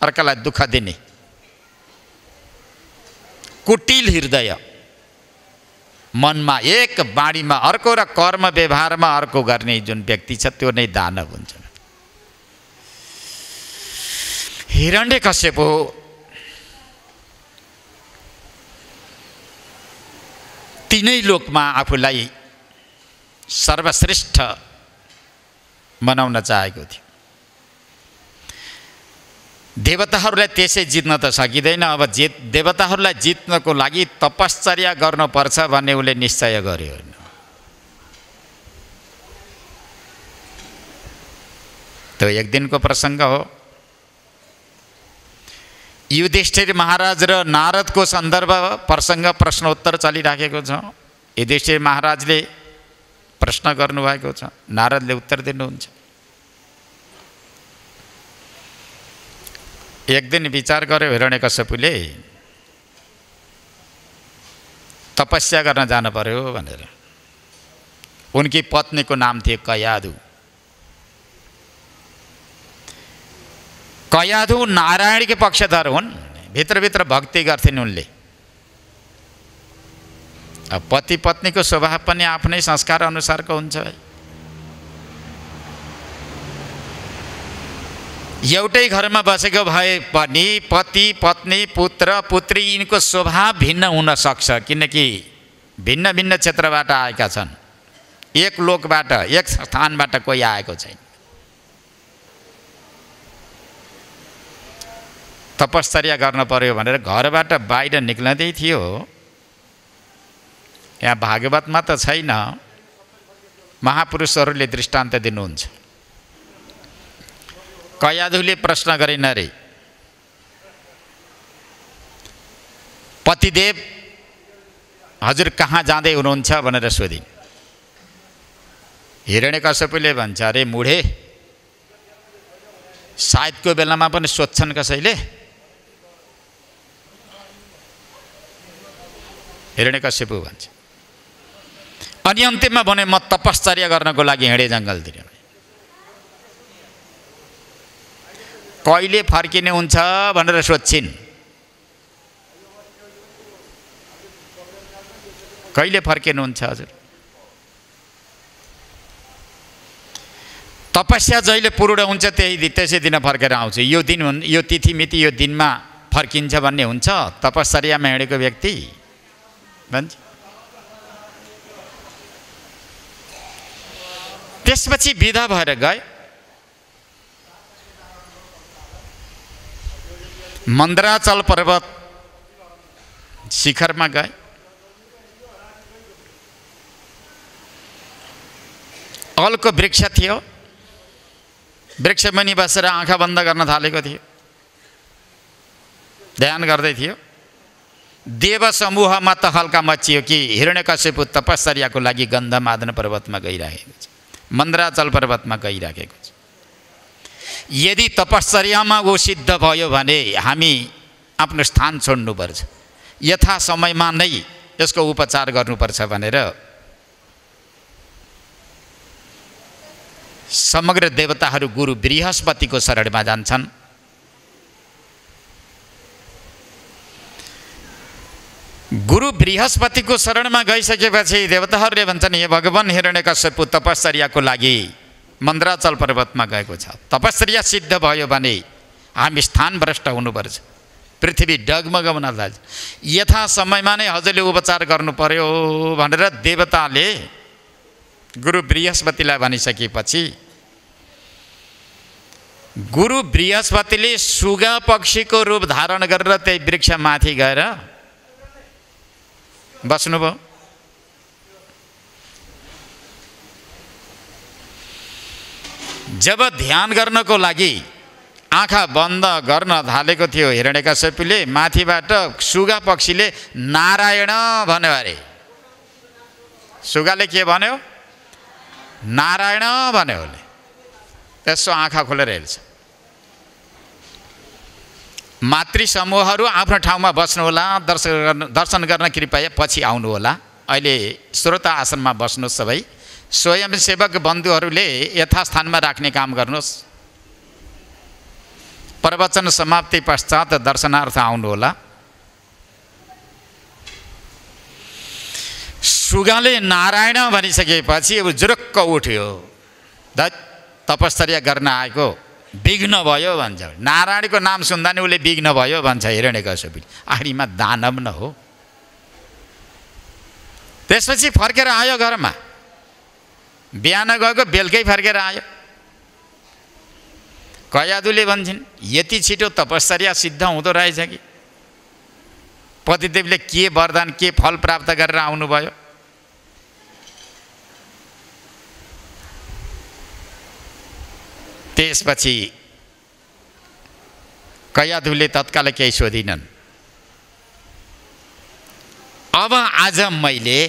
अर्कालाई दुःख दिने। कुटिल हृदय मनमा एक बाणीमा अर्को र कर्म व्यवहारमा अर्को गर्ने जुन व्यक्ति छ त्यो नै दानव हुन्छ हिरण्य कश्यप हो तिनै लोकमा आफूलाई सर्वश्रेष्ठ बनाउन चाहेको थियो। देवताहरूलाई त्यसै जित्न त सकिँदैन। अब जित देवताहरूलाई जित्नको लागि तपश्चर्या गर्नुपर्छ भन्ने उसले निश्चय गर्यो त्यो एक दिनको प्रसङ्ग हो। युधिष्ठिर महाराज र नारदको सन्दर्भ प्रसङ्ग प्रश्नोत्तर चलिराखेको छ। युधिष्ठिर महाराजले प्रश्न गर्नुभएको छ। नारदले उत्तर दिनुहुन्छ। एक दिन विचार गर्यो हिरण्यकश्यपुले तपस्या गर्न जानु पर्यो भनेर। उनकी पत्नीको नाम थियो कयादु। कयाधु नारायणकै पक्षधर हुन् भित्रभित्र भक्ति गर्थिन् उनले अब पति पत्नीको स्वभाव पनि आफ्नै संस्कार अनुसारको हुन्छ एउटै घरमा बसेको भए पनि पति पत्नी पुत्र पुत्री यिनको स्वभाव भिन्न हुन सक्छ किनकि भिन्न भिन्न क्षेत्रबाट आएका छन् एक लोकबाट एक स्थानबाट कोही आएको छैन तपश्चर्या गर्न पर्यो भनेर घरबाट बाहिर निक्लँदै थियो। यहाँ भागवतमा त छैन। महापुरुषहरूले दृष्टान्त दिनुहुन्छ। कयाधुले प्रश्न गरेन रे पतिदेव हजुर कहाँ जाँदै हुनुहुन्छ भनेर सोधिन्। हिरण्य कश्यपले भन्छ अरे मुढे सायदको बेलामा पनि सोध्छन् कसैले? हिरण्यकश्यपु भन्छ। अनि अन्त्यमा भने म तपश्चर्या गर्नको लागि हिँडेँ जङ्गलतिर। कहिले फर्किने हुन्छ भनेर सोध्छिन्। कहिले फर्किनुहुन्छ हजुर? तपस्या जहिले पूर्ण हुन्छ त्यही त्यसै दिन फर्केर आउँछ। यो दिन यो तिथि मिति यो दिनमा फर्किन्छ भन्ने हुन्छ? तपश्चर्यामा हिँडेको व्यक्ति भन्छ त्यसपछि विदा भएर गए मन्द्राचल पर्वत शिखरमा गए अलको वृक्ष थियो वृक्षमुनि बसेर आँखा बन्द गर्न थालेको थियो ध्यान गर्दै थियो देव समूहमा त हल्का मचियो कि हिरण्यकश्यपु तपश्चर्याको लागि गन्धमादन पर्वतमा गइराखेको छ। मन्द्राचल पर्वतमा गइराखेको छ। यदि तपश्चर्यामा ऊ सिद्ध भयो भने हामी आफ्नो स्थान छोड्नुपर्छ। यथा समयमा नै यसको उपचार गर्नुपर्छ भनेर समग्र देवताहरू गुरु बृहस्पतिको शरणमा जान्छन्। गुरु बृहस्पतिको शरणमा गइसकेपछि देवताहरूले भन्छन् हे भगवान् हिरण्यकश्यपु तपश्चर्याको लागि मन्द्राचल पर्वतमा गएको छ। तपश्चर्या सिद्ध भयो भने हामी स्थान भ्रष्ट हुनुपर्छ। पृथ्वी डगमगाउन थाल्छ यथा समयमा नै हजुरले उपचार गर्नु पर्यो भनेर देवताले गुरु बृहस्पतिलाई भनिसकेपछि गुरु बृहस्पतिले सुगा पक्षीको रूप धारण गरेर त्यही वृक्षमाथि गएर बस्नुभयो जब ध्यान गर्नको लागि आँखा बन्द गर्न थालेको थियो हिरण्यकश्यपीले माथिबाट सुगा पक्षीले नारायण भन्यो अरे। सुगाले के भन्यो? नारायण भन्यो उसले। त्यसो आँखा खोलेर हेर्छ। मातृ समूहहरू आफ्नो ठाउँमा बस्नुहोला दर्शन गर्न दर्शन गर्न कृपया पछि आउनुहोला। अहिले श्रोता आसनमा बस्नुहोस् सबै। स्वयंसेवक बन्धुहरूले यथास्थानमा राख्ने काम गर्नुहोस्। प्रवचन समाप्ति पश्चात दर्शनार्थ आउनुहोला। सुगाले नारायण भनिसकेपछि अब जुरुक्क उठ्यो। ध तपश्चर्या गर्न आएको। विघ्न भयो भन्छ। नारायणको नाम सुन्दा नि उसले विघ्न भयो भन्छ हिरण्यकश्यपले। आखिरीमा दानव न हो। त्यसपछि फर्केर आयो घरमा। बिहान गएको बेलुकै फर्केर आयो। कयादुले भन्छन् यति छिटो तपश्चर्या सिद्ध हुँदो रहेछ कि? पतिदेवले के वरदान के फल प्राप्त गरेर आउनुभयो? त्यसपछि कयाधुले तत्काल केही सोधिनन्। अब आज मैले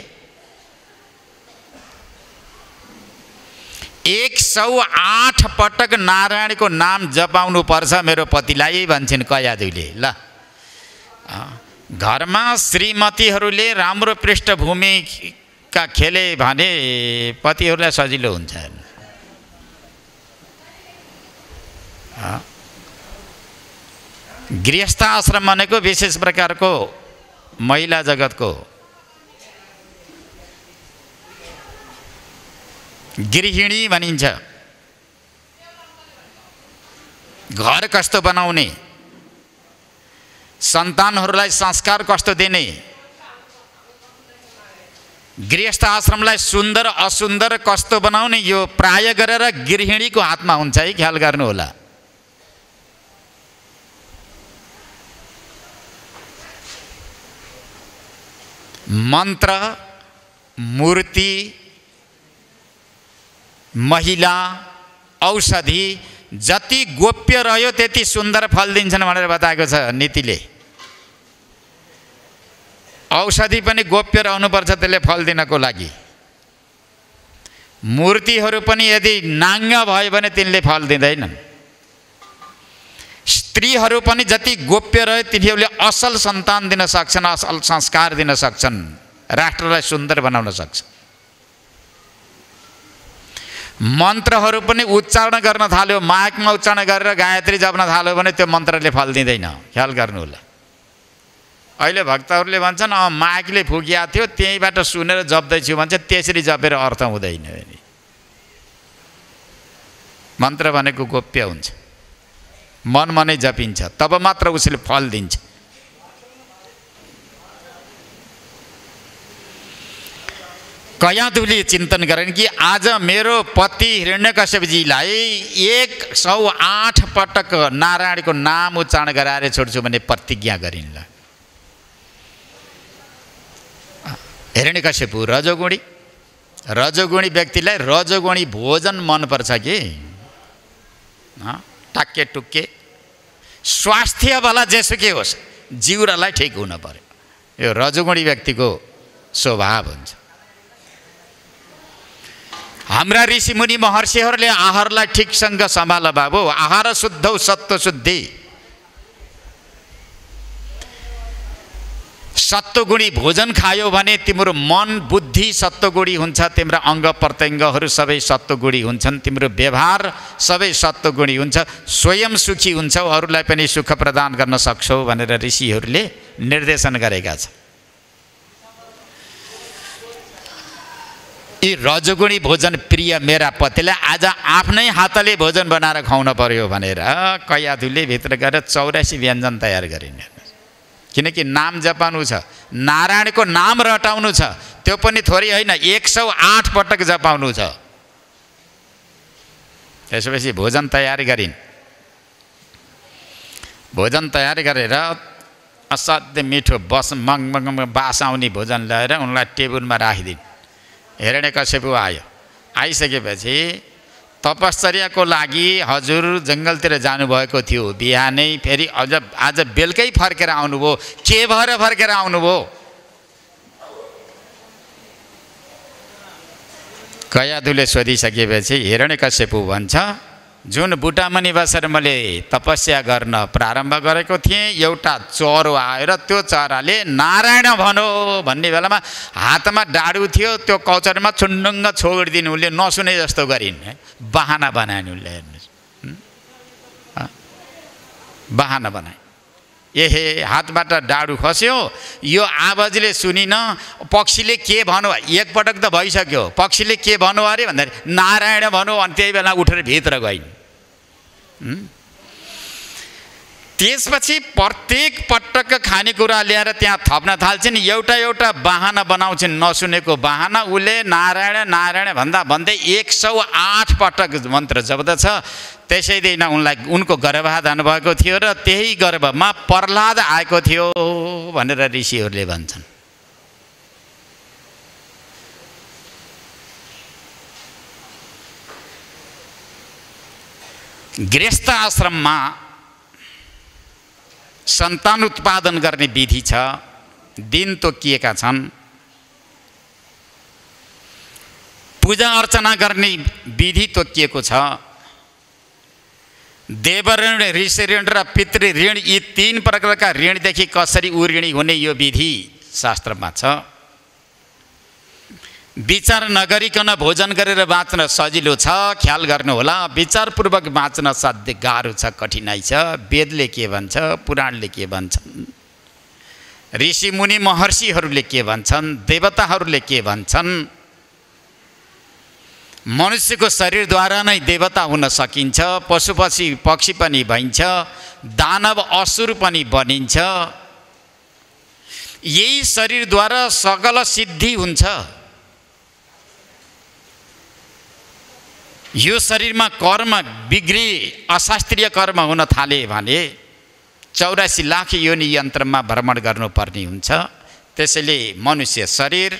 एक सौ आठ पटक नारायणको नाम जपाउनु पर्छ मेरो पतिलाई भन्छन् कयादुले। ल। घरमा श्रीमतीहरूले राम्रो पृष्ठभूमिका खेले भने पतिहरूलाई सजिलो हुन्छ गृहस्थ आश्रम भनेको विशेष प्रकारको महिला जगतको गृहिणी भनिन्छ। घर कस्तो बनाउने? सन्तानहरूलाई संस्कार कस्तो दिने? गृहस्थ आश्रमलाई सुन्दर असुन्दर कस्तो बनाउने? यो प्राय गरेर गृहिणीको हातमा हुन्छ है ख्याल गर्नुहोला। मन्त्र मूर्ति महिला औषधि जति गोप्य रह्यो त्यति सुन्दर फल दिन्छन् भनेर बताएको छ नीतिले। औषधि पनि गोप्य रहनुपर्छ त्यसले फल दिनको लागि। मूर्तिहरू पनि यदि नाङ्ग भयो भने तिनले फल दिँदैनन्। स्त्रीहरू पनि जति गोप्य रहे तिनीहरूले असल सन्तान दिन सक्छन् असल संस्कार दिन सक्छन् राष्ट्रलाई सुन्दर बनाउन सक्छन्। मन्त्रहरू पनि उच्चारण गर्न थाल्यो माइकमा उच्चारण गरेर गायत्री जप्न थाल्यो भने त्यो मन्त्रले फल दिँदैन। ख्याल गर्नु होला अहिले भक्तहरूले भन्छन् अँ माइकले फुकिएको थियो त्यहीँबाट सुनेर जप्दैछु भन्छ त्यसरी जपेर अर्थ हुँदैन। मन्त्र भनेको गोप्य हुन्छ। मनमा नै जपिन्छ। तब मात्र उसले फल दिन्छ। कयादुले चिन्तन गरेन् कि आज मेरो पति हिरण्यकश्यपजीलाई एक सौ आठ पटक नारायणको नाम उच्चारण गराएर छोड्छु भन्ने प्रतिज्ञा गरिन् ल। हिरण्यकश्यपु रजोगुणी। रजोगुणी व्यक्तिलाई रजोगुणी भोजन मनपर्छ कि? टाक्के टुक्के। स्वास्थ्यवाला जेसुकै होस् जिउरालाई ठिक हुनु पर्यो। यो रजोगुणी व्यक्तिको स्वभाव हुन्छ। हाम्रा ऋषिमुनि महर्षिहरूले आहारलाई ठिकसँग सम्हाल बाबु। आहार शुद्ध सत्व शुद्धि। सत्वगुणी भोजन खायो भने तिम्रो मन बुद्धि सत्वगुणी हुन्छ। तिम्रो अङ्ग प्रत्यङ्गहरू सबै सत्वगुणी हुन्छन्। तिम्रो व्यवहार सबै सत्वगुणी हुन्छ। स्वयं सुखी हुन्छौ। अरूलाई पनि सुख प्रदान गर्न सक्छौ भनेर ऋषिहरूले निर्देशन गरेका छन्। यी रजगुणी भोजन प्रिय मेरा पतिले आज आफ्नै हातले भोजन बनाएर खुवाउन पर्यो भनेर कैयाधुले भित्र गएर चौरासी व्यञ्जन तयार गरिने। किनकि नाम जपाउनु छ। नारायणको नाम रटाउनु छ। त्यो पनि थोरै होइन एक सौ आठ पटक जपाउनु छ। त्यसपछि भोजन तयार गरिन्। भोजन तयार गरेर असाध्य मिठो बस मङ मङ बास आउने भोजन ल्याएर उनलाई टेबलमा राखिदिन्। हिरण्य कश्यपु आयो। आइसकेपछि तपश्चर्याको लागि हजुर जङ्गलतिर जानुभएको थियो। बिहानै फेरि अझ आज बेलुकै फर्केर आउनुभयो। के भएर फर्केर आउनुभयो? कयादुले सोधिसकेपछि हिरण्य कश्यपु भन्छ जुन बुटामणि बसेर मैले तपस्या गर्न प्रारम्भ गरेको थिएँ एउटा चरो आएर त्यो चराले नारायण भनो भन्ने बेलामा हातमा डाडु थियो त्यो कौचरमा चुन्डुङ्ग छोडिदिनु उसले नसुने जस्तो गरिन्। बाहना बनाएन उसले हेर्नुहोस्? बाहना बनाए एहे हातबाट डाडु खस्यो। यो आवाजले सुनिन पक्षीले के भन्यो एकपटक त भइसक्यो। पक्षीले के भन्नु अरे भन्दाखेरि नारायण भनौँ अनि त्यही बेला उठेर भित्र गइन्? त्यसपछि प्रत्येक पटक खानेकुरा ल्याएर त्यहाँ थप्न थाल्छन् एउटा एउटा बाहना बनाउँछन् नसुनेको बाहना। उसले नारायण नारायण भन्दा भन्दै एक सौ आठ पटक मन्त्र जप्दछ। त्यसै दिन उनलाई उनको गर्भाधान भएको थियो र त्यही गर्भमा प्रह्लाद आएको थियो भनेर ऋषिहरूले भन्छन्। गृहस्थ आश्रममा सन्तान उत्पादन गर्ने विधि छ। दिन तोकिएका छन्। पूजा अर्चना गर्ने विधि तोकिएको छ। देवऋण ऋषि ऋण र पितृ ऋण यी तिन प्रकारका ऋणदेखि कसरी उऋणी हुने यो विधि शास्त्रमा छ। विचार नगरिकन भोजन गरेर बाँच्न सजिलो छ ख्याल गर्नुहोला। विचारपूर्वक बाँच्न साध्य गाह्रो छ कठिनाइ छ। वेदले के भन्छ पुराणले के भन्छन्? ऋषि मुनि महर्षिहरूले के भन्छन्? देवताहरूले के भन्छन्? मनुष्यको शरीरद्वारा नै देवता हुन सकिन्छ पशुपक्षी पक्षी पनि भइन्छ दानव असुर पनि बनिन्छ। यही शरीरद्वारा सकल सिद्धि हुन्छ। यो शरीरमा कर्म बिग्री अशास्त्रीय कर्म हुन थाले भने चौरासी लाख योनि यन्त्रमा भ्रमण गर्नुपर्ने हुन्छ। त्यसैले मनुष्य शरीर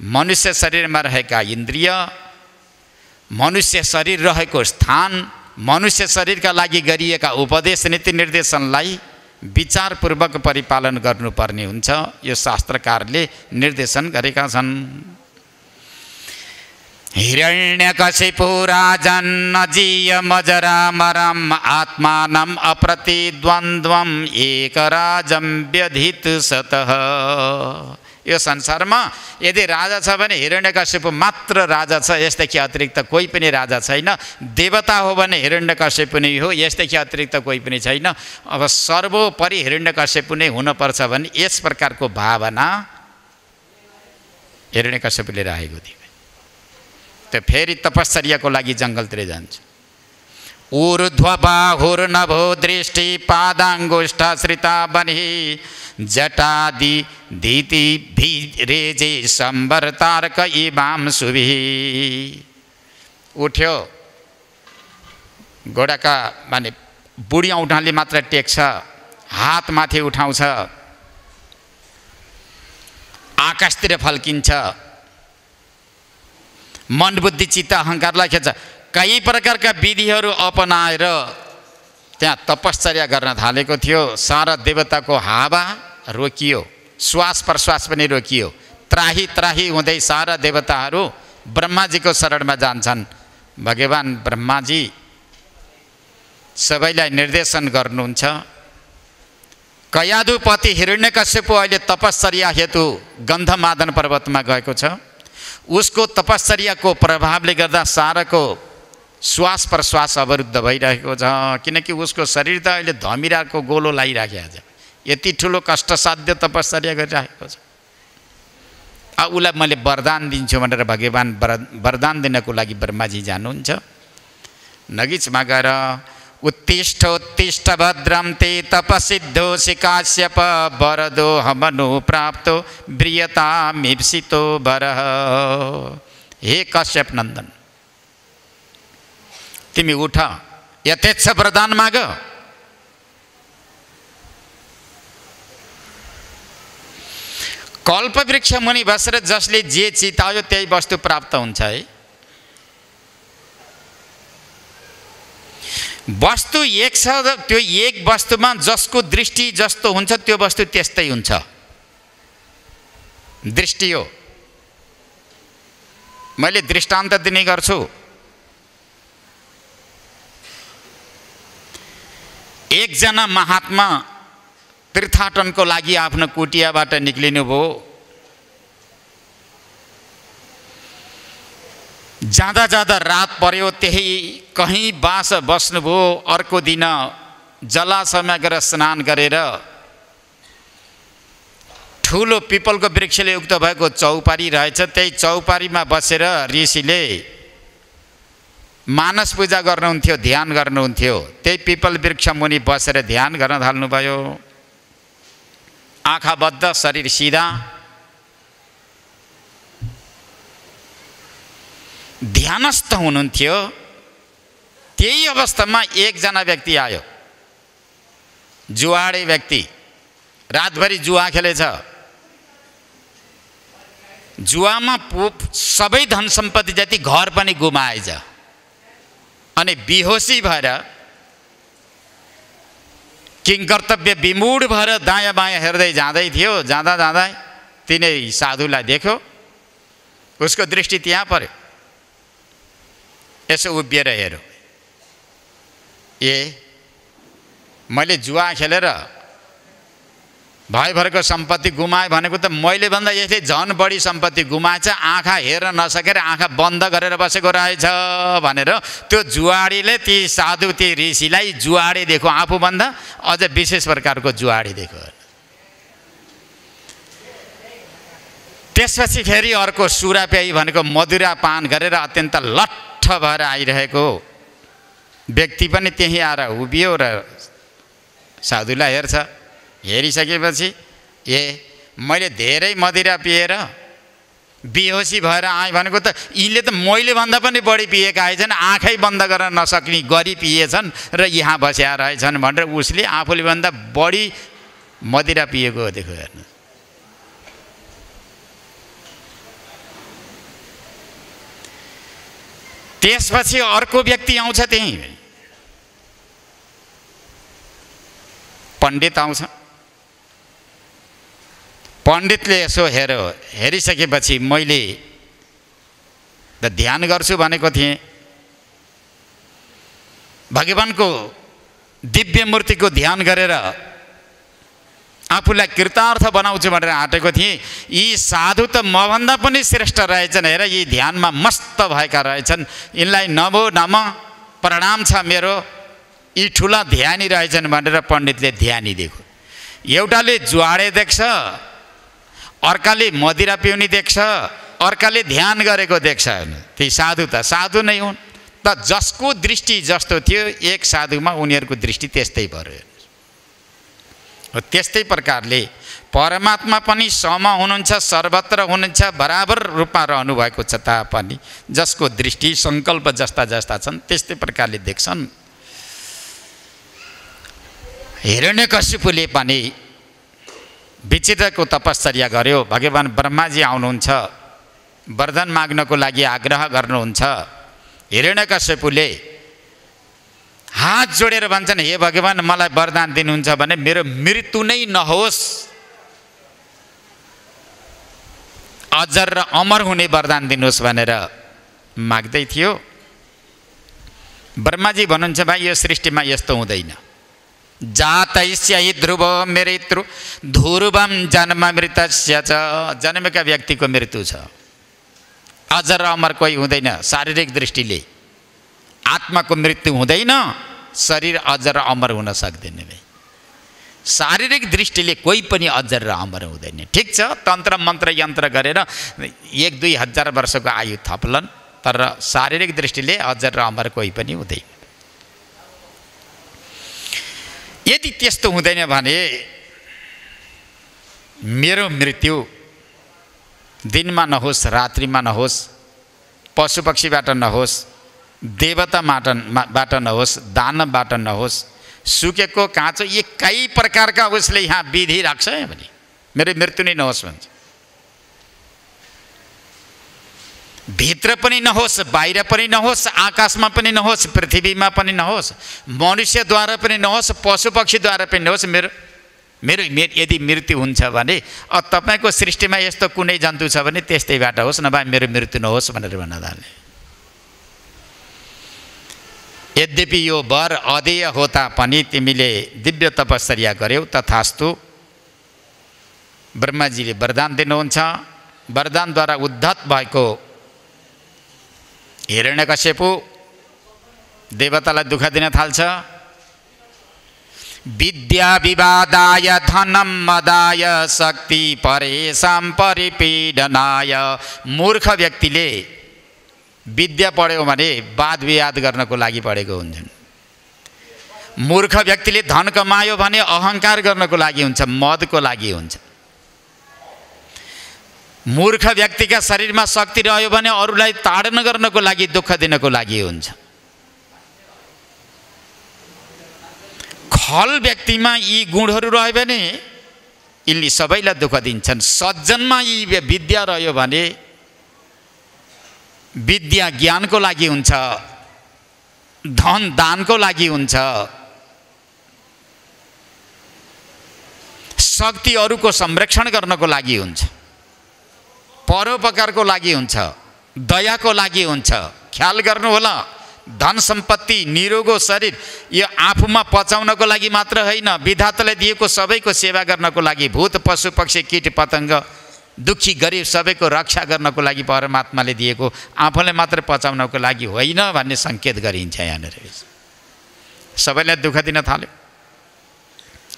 मनुष्य शरीरमा रहेका इन्द्रिय मनुष्य शरीर रहेको स्थान मनुष्य शरीरका लागि गरिएका उपदेश नीति निर्देशनलाई विचारपूर्वक परिपालन गर्नुपर्ने हुन्छ। यो शास्त्रकारले निर्देशन गरेका छन्। हिरण्यकशिपु राजन्नजीयमजरामरम् आत्मानम् अप्रतिद्वन्द्वम् एकराजं व्यधित सतः। यो संसारमा यदि राजा छ भने हिरण्यकश्यप मात्र राजा छ यसदेखि अतिरिक्त कोही पनि राजा छैन। देवता हो भने हिरण्यकश्यप नै हो यसदेखि अतिरिक्त कोही पनि छैन। अब सर्वोपरि हिरण्यकश्यप नै हुनुपर्छ भने यस प्रकारको भावना हिरण्यकश्यपले राखेको थियो। त्यो फेरि तपश्चर्याको लागि जङ्गलतिर जान्छ ऊर्ध्व बाहुर्नभो दृष्टि पादाङ्गुष्ठश्रिता बनि जटादि दिति भिरेजे तारक इमाम सुभि उठ्यो घोडाका माने बुढी औँठाले मात्र टेक्छ हात माथि उठाउँछ आकाशतिर फल्किन्छ मन बुद्धि चित्त अहङ्कारलाई खेल्छ कई प्रकारका विधिहरू अपनाएर त्यहाँ तपश्चर्या गर्न थालेको थियो। सारा देवताको हावा रोकियो। श्वास प्रश्वास पनि रोकियो। त्राही त्राही हुँदै सारा देवताहरू ब्रह्माजीको शरणमा जान्छन्। भगवान् ब्रह्माजी सबैलाई निर्देशन गर्नुहुन्छ। कयादुपति हिरण्यकश्यपु अहिले तपश्चर्या हेतु गन्धमादन पर्वतमा गएको छ। उसको तपश्चर्याको प्रभावले गर्दा साराको श्वास प्रश्वास अवरुद्ध भइरहेको छ। किनकि उसको शरीर त अहिले धमिराको गोलो लगाइराखेको छ। यति ठुलो कष्टसाध्य तपश्चर्या गरिरहेको छ। अब उसलाई मैले वरदान दिन्छु भनेर भगवान् वर वरदान दिनको लागि ब्रह्माजी जानुहुन्छ। नगिचमा गएर उत्तिष्ठ उत्तिष्ठ भद्रम ते तपसिद्धोषि काश्यप वरदो हमनु प्राप्तो ब्रियता मिप्सितो वरह हे कश्यप नन्दन तिमी उठ यथेच्छ वरदान माग। कल्पवृक्ष मुनि बसेर जसले जे चितायो त्यही वस्तु प्राप्त हुन्छ है। वस्तु एक छ त्यो एक वस्तुमा जसको दृष्टि जस्तो हुन्छ त्यो वस्तु त्यस्तै हुन्छ। दृष्टि हो। मैले दृष्टान्त दिने गर्छु। एकजना महात्मा तीर्थाटनको लागि आफ्नो कुटियाबाट निक्लिनुभयो। जाँदा जाँदा रात पर्यो त्यही कहीँ बास बस्नुभयो अर्को दिन जलाशयमा गएर स्नान गरेर ठुलो पिपलको वृक्षले युक्त भएको चौपारी रहेछ। त्यही चौपारीमा बसेर ऋषिले मानस पूजा गर्नुहुन्थ्यो ध्यान गर्नुहुन्थ्यो। त्यही पिपल वृक्ष मुनि बसेर ध्यान गर्न थाल्नुभयो। आँखा बद्ध शरीर सिधा। ध्यानस्थ हुनुहुन्थ्यो। त्यही अवस्थामा एकजना व्यक्ति आयो। जुवाडे व्यक्ति। रातभरि जुवा खेलेछ। जुवामा पो सबै धन सम्पत्ति जति घर पनि गुमाएछ अनि बेहोसी भएर किङ कर्तव्य विमूढ भएर दायाँ बायाँ हेर्दै जाँदै थियो। जाँदा जाँदा तिनै साधुलाई देख्यो। उसको दृष्टि त्यहाँ पर्यो। यसो उभिएर हेऱ्यो ए मैले जुवा खेलेर भयभरको सम्पत्ति गुमाएँ भनेको त मैले भन्दा यसले झन् बढी सम्पत्ति गुमाएछ आँखा हेर्न नसकेर आँखा बन्द गरेर बसेको रहेछ भनेर त्यो जुवाडीले ती साधु ती ऋषिलाई जुवाडे देखो आफूभन्दा अझ विशेष प्रकारको जुवाडी देखो त्यसपछि फेरि अर्को सुराप्याई भनेको मधुरा पान गरेर अत्यन्त लट्ठ भएर आइरहेको व्यक्ति पनि त्यहीँ आएर उभियो र साधुलाई हेर्छ। हेरिसकेपछि ए मैले धेरै मदिरा पिएर बेहोसी भएर आएँ भनेको त यिनले त मैले भन्दा पनि बढी पिएका आएछन् आँखै बन्द गर्न नसक्ने गरी पिएछन् र यहाँ बस्या रहेछन् भनेर उसले आफूले भन्दा बढी मदिरा पिएको हो देखो हेर्नु। त्यसपछि अर्को व्यक्ति आउँछ त्यहीँ। पण्डित आउँछ। पण्डितले यसो हेऱ्यो हेरिसकेपछि मैले त ध्यान गर्छु भनेको थिएँ। भगवान्को दिव्य मूर्तिको ध्यान गरेर आफूलाई कृतार्थ बनाउँछु भनेर आँटेको थिएँ। यी साधु त मभन्दा पनि श्रेष्ठ रहेछन् हेर यी ध्यानमा मस्त भएका रहेछन्। यिनलाई नमो नम प्रणाम छ मेरो। यी ठुला ध्यानी रहेछन् भनेर पण्डितले ध्यानी दिएको। एउटाले जुवाडे देख्छ अर्काले मदिरा पिउनी देख्छ अर्काले ध्यान गरेको देख्छ ती साधु त साधु नै हुन्। त जसको दृष्टि जस्तो थियो एक साधुमा उनीहरूको दृष्टि त्यस्तै भयो त्यस्तै प्रकारले परमात्मा पनि सम हुनुहुन्छ सर्वत्र हुनुहुन्छ बराबर रूपमा रहनुभएको छ तापनि। जसको दृष्टि सङ्कल्प जस्ता जस्ता छन् त्यस्तै प्रकारले देख्छन्। हिरण्यकश्यपुले पनि विचित्रको तपश्चर्या गर्यो भगवान् ब्रह्माजी आउनुहुन्छ वरदान माग्नको लागि आग्रह गर्नुहुन्छ। हिरण्यकश्यपुले हात जोडेर भन्छन् हे भगवान् मलाई वरदान दिनुहुन्छ भने मेरो मृत्यु नै नहोस्। अजर र अमर हुने वरदान दिनुहोस् भनेर माग्दै थियो। ब्रह्माजी भन्नुहुन्छ भाइ यो सृष्टिमा यस्तो हुँदैन। जातैस्य हि ध्रुव मृत्यु ध्रुवम जन्म मृतस्य च जन्मेका व्यक्तिको मृत्यु छ। अजर र अमर कोही हुँदैन शारीरिक दृष्टिले। आत्माको मृत्यु हुँदैन शरीर अजर अमर हुन सक्दैन भाइ शारीरिक दृष्टिले कोही पनि अजर र अमर हुँदैन। ठिक छ तन्त्र मन्त्र यन्त्र गरेर एक दुई हजार वर्षको आयु थप्लन् तर शारीरिक दृष्टिले अजर र अमर कोही पनि हुँदैन। यदि त्यस्तो हुँदैन भने मेरो मृत्यु दिनमा नहोस् रात्रिमा नहोस् पशु पक्षीबाट नहोस् देवताबाट बाट नहोस् दानवबाट नहोस् सुकेको काँचो एकै प्रकारका उसले यहाँ विधि राख्छ भने। मेरो मृत्यु नै नहोस् भन्छ। भित्र पनि नहोस् बाहिर पनि नहोस् आकाशमा पनि नहोस् पृथ्वीमा पनि नहोस् मनुष्यद्वारा पनि नहोस् पशु पक्षीद्वारा पनि नहोस् मेरो मेरो यदि मृत्यु हुन्छ भने तपाईँको सृष्टिमा यस्तो कुनै जन्तु छ भने त्यस्तैबाट होस् नभए मेरो मृत्यु नहोस् भनेर भन्न थाले यद्यपि यो वर अधेय हो तापनि तिमीले दिव्य तपस्या गर्यौ तथास्तु ब्रह्माजीले वरदान दिनुहुन्छ। वरदानद्वारा उद्धत भएको हिरण्यकश्यपु देवतालाई दुःख दिन थाल्छ। विद्या विवादाय धनम मदाय शक्ति परेशाम परिपीडनाय। मूर्ख व्यक्तिले विद्या पढ्यो भने वाद विवाद गर्नको लागि पढेको हुन्छन्। मूर्ख व्यक्तिले धन कमायो भने अहङ्कार गर्नको लागि हुन्छ मदको लागि हुन्छ। मूर्ख व्यक्तिका शरीरमा शक्ति रह्यो भने अरूलाई ताडन गर्नको लागि दुःख दिनको लागि हुन्छ। खल व्यक्तिमा यी गुणहरू रह्यो भने यिनले सबैलाई दुःख दिन्छन्। सज्जनमा यी विद्या रह्यो भने विद्या ज्ञानको लागि हुन्छ। धन दानको लागि हुन्छ। शक्ति अरूको संरक्षण गर्नको लागि हुन्छ। परोपकारको लागि हुन्छ। दयाको लागि हुन्छ। ख्याल गर्नुहोला। धन सम्पत्ति निरोगो शरीर यो आफूमा पचाउनको लागि मात्र होइन। विधाताले दिएको सबैको सेवा गर्नको लागि भूत पशु पक्षी किट पतङ्ग दुःखी गरिब सबैको रक्षा गर्नको लागि परमात्माले दिएको आफूले मात्र पचाउनको लागि होइन भन्ने सङ्केत गरिन्छ यहाँनिर। सबैलाई दुःख दिन थाल्यो।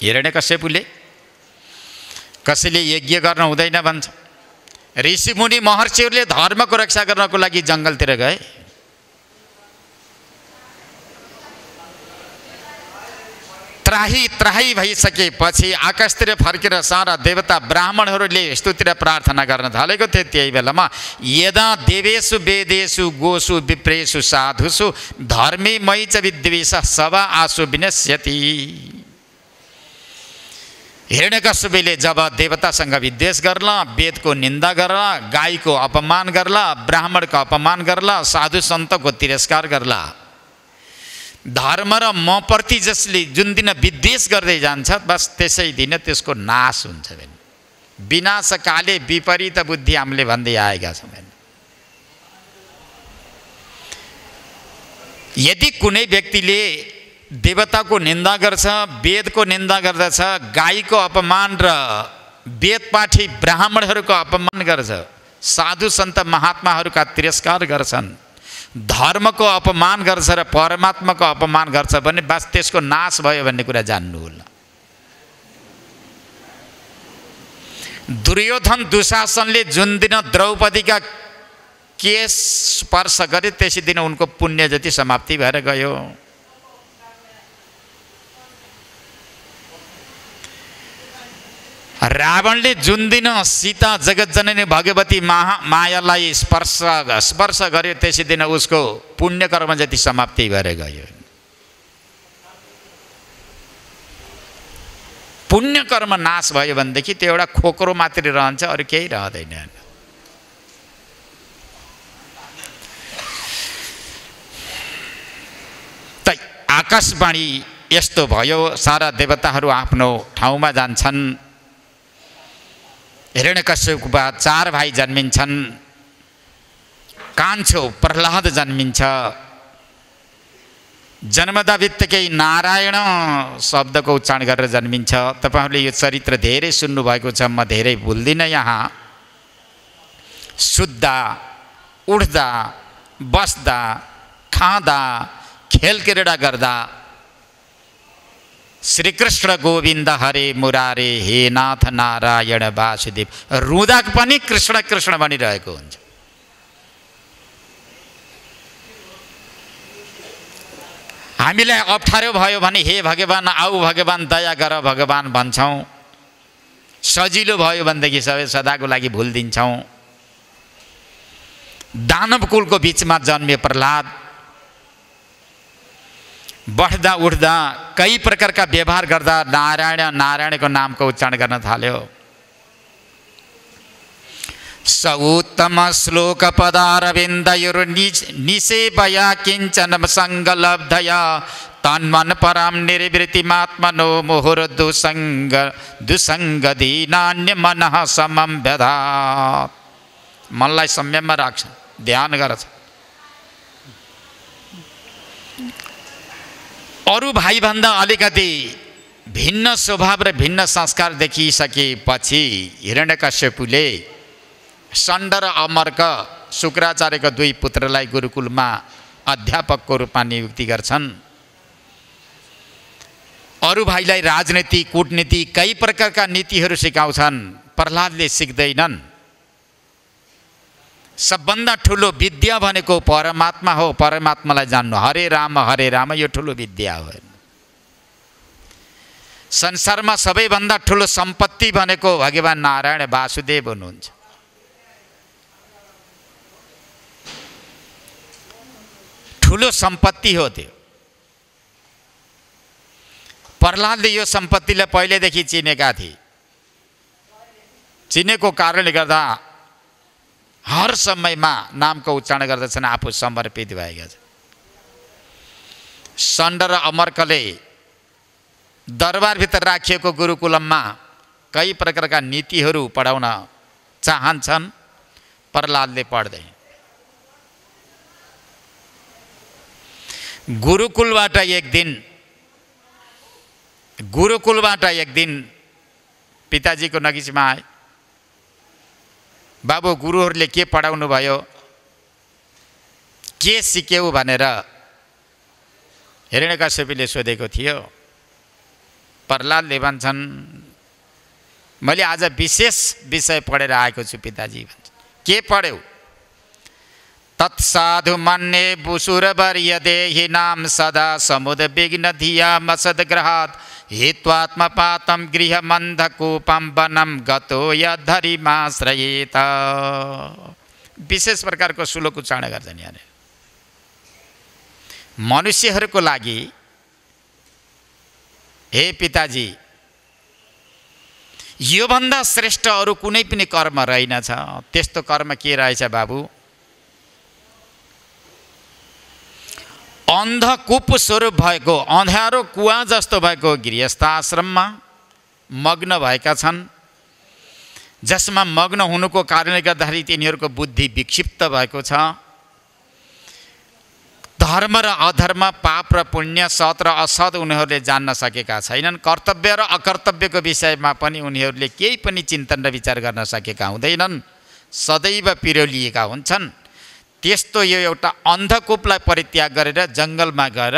हिरण्य कश्यपुले कसैले यज्ञ गर्न हुँदैन भन्छ। ऋषिमुनि महर्षिहरूले धर्मको रक्षा गर्नको लागि जङ्गलतिर गए। त्राही त्राही भइसकेपछि आकाशतिर फर्केर सारा देवता ब्राह्मणहरूले यस्तोतिर प्रार्थना गर्न थालेको थियो त्यही बेलामा यदा देवेशु वेदेशु गोसु विप्रेसु साधुसु धर्मे मै च विद्वेष सभा आसु विनश्यति। हिरण्यकश्यपले जब देवतासँग विद्वेष गर्ला वेदको निन्दा गर्ला गाईको अपमान गर्ला ब्राह्मणको अपमान गर्ला साधु सन्तको तिरस्कार गर्ला धर्म र म प्रति जसले जुन दिन विद्वेष गर्दै जान्छ बस त्यसै दिन त्यसको नाश हुन्छ भने। विनाशकाले विपरीत बुद्धि हामीले भन्दै आएका छौँ यदि कुनै व्यक्तिले देवताको निन्दा गर्छ वेदको निन्दा गर्दछ गाईको अपमान र वेदपाठी ब्राह्मणहरूको अपमान गर्छ साधु सन्त महात्माहरूका तिरस्कार गर्छन् धर्मको अपमान गर्छ र परमात्माको अपमान गर्छ भने बस त्यसको नाश भयो भन्ने कुरा जान्नु होला। दुर्योधन दुशासनले जुन दिन द्रौपदीका केस स्पर्श गरे त्यसै दिन उनको पुण्य जति समाप्ति भएर गयो। रावणले जुन दिन सीता जगतजननी भगवती महा मायालाई स्पर्श स्पर्श गर्यो त्यसै दिन उसको पुण्यकर्म जति समाप्ति भएर गयो। पुण्यकर्म नाश भयो भनेदेखि त्यो एउटा खोक्रो मात्रै रहन्छ अरू केही रहँदैन। आकाशवाणी यस्तो भयो सारा देवताहरू आफ्नो ठाउँमा जान्छन्। हिरण्यकश्यपका चार भाइ जन्मिन्छन्। कान्छो प्रह्लाद जन्मिन्छ। जन्मदा बित्तिकै नारायण शब्दको उच्चारण गरेर जन्मिन्छ। तपाईँहरूले चरित्र धेरै सुन्नुभएको छ, म यहाँ। सुत्दा, उठ्दा, बस्दा, खाँदा, खेलक्रीडा गर्दा श्रीकृष्ण गोविन्द हरे मुरारे हे नाथ नारायण वासुदेव रुँदा पनि कृष्ण कृष्ण भनिरहेको हुन्छ हामीलाई अप्ठ्यारो भयो भने हे भगवान् आऊ भगवान् दया गर भगवान् भन्छौँ सजिलो भयो भनेदेखि सबै सदाको लागि भुलिदिन्छौँ दानव कुलको बिचमा जन्मिए प्रह्लाद बढ्दा उठ्दा कई प्रकारका व्यवहार गर्दा नारायण नारायणको नामको उच्चारण गर्न थाल्यो स उत्तम श्लोक पदारविन्दयुर् निषेपया किंचन सङ्गलब्धया तन्मन परां निर्वृत्तिमात्मनो मुहुर दुसङ्ग दुसङ्गदीनान्य मनः समं व्यधात्। मनलाई संयममा राख्छ ध्यान गर्छ अरू भाइभन्दा अलिकति भिन्न स्वभाव र भिन्न संस्कार देखिसकेपछि हिरण्यकश्यपुले षण्ड र अमर्क शुक्राचार्यका दुई पुत्रलाई गुरुकुलमा अध्यापकको रूपमा नियुक्ति गर्छन्। अरू भाइलाई राजनीति कुटनीति कई प्रकारका नीतिहरू सिकाउँछन्। प्रह्लादले सिक्दैनन्। सबभन्दा ठुलो विद्या भनेको परमात्मा हो। परमात्मालाई जान्नु। हरे राम हरे राम यो ठुलो विद्या हो। संसारमा सबैभन्दा ठुलो सम्पत्ति भनेको भगवान् नारायण वासुदेव हुनुहुन्छ। ठुलो सम्पत्ति हो त्यो। प्रह्लादले यो सम्पत्तिलाई पहिलेदेखि चिनेका थिए। चिनेको कारणले गर्दा हर समयमा नामको उच्चारण गर्दछन् आफू समर्पित भएका छन्। षण्ड र अमर्कले दरबारभित्र राखिएको गुरुकुलममा कई प्रकारका नीतिहरू पढाउन चाहन्छन् प्रह्लादले पढ्दै गुरुकुलबाट एक दिन गुरुकुलबाट एक दिन पिताजीको नगिचमा आए बाबु गुरुहरूले के पढाउनु भयो? के सिक्यौ भनेर हिरण्यकश्यपीले सोधेको थियो। प्रह्लादले भन्छन्, मैले आज विशेष विषय पढेर आएको छु पिताजी के पढ्यौ तत्साधु मन्ये बुसुरवर्य देहि नाम सदा समुद विघ्न धिया मसद्ग्रहात् हित्वात्मपातं गृहमन्धकूपं वनं गतो यद्धरिमाश्रयेत। विशेष प्रकारको श्लोक उच्चारण गर्छन् यहाँनिर मनुष्यहरूको लागि हे पिताजी योभन्दा श्रेष्ठ अरू कुनै पनि कर्म रहेनछ। त्यस्तो कर्म के रहेछ बाबु? अन्धकुप स्वरूप भएको अँध्यारो कुवा जस्तो भएको गृहस्थ आश्रममा मग्न भएका छन्। जसमा मग्न हुनुको कारणले गर्दाखेरि तिनीहरूको बुद्धि विक्षिप्त भएको छ। धर्म र अधर्म पाप र पुण्य सत र असत उनीहरूले जान्न सकेका छैनन्। कर्तव्य र अकर्तव्यको विषयमा पनि उनीहरूले केही पनि चिन्तन र विचार गर्न सकेका हुँदैनन्। सदैव पिरोलिएका हुन्छन्। त्यस्तो यो एउटा अन्धकुपलाई परित्याग गरेर जङ्गलमा गएर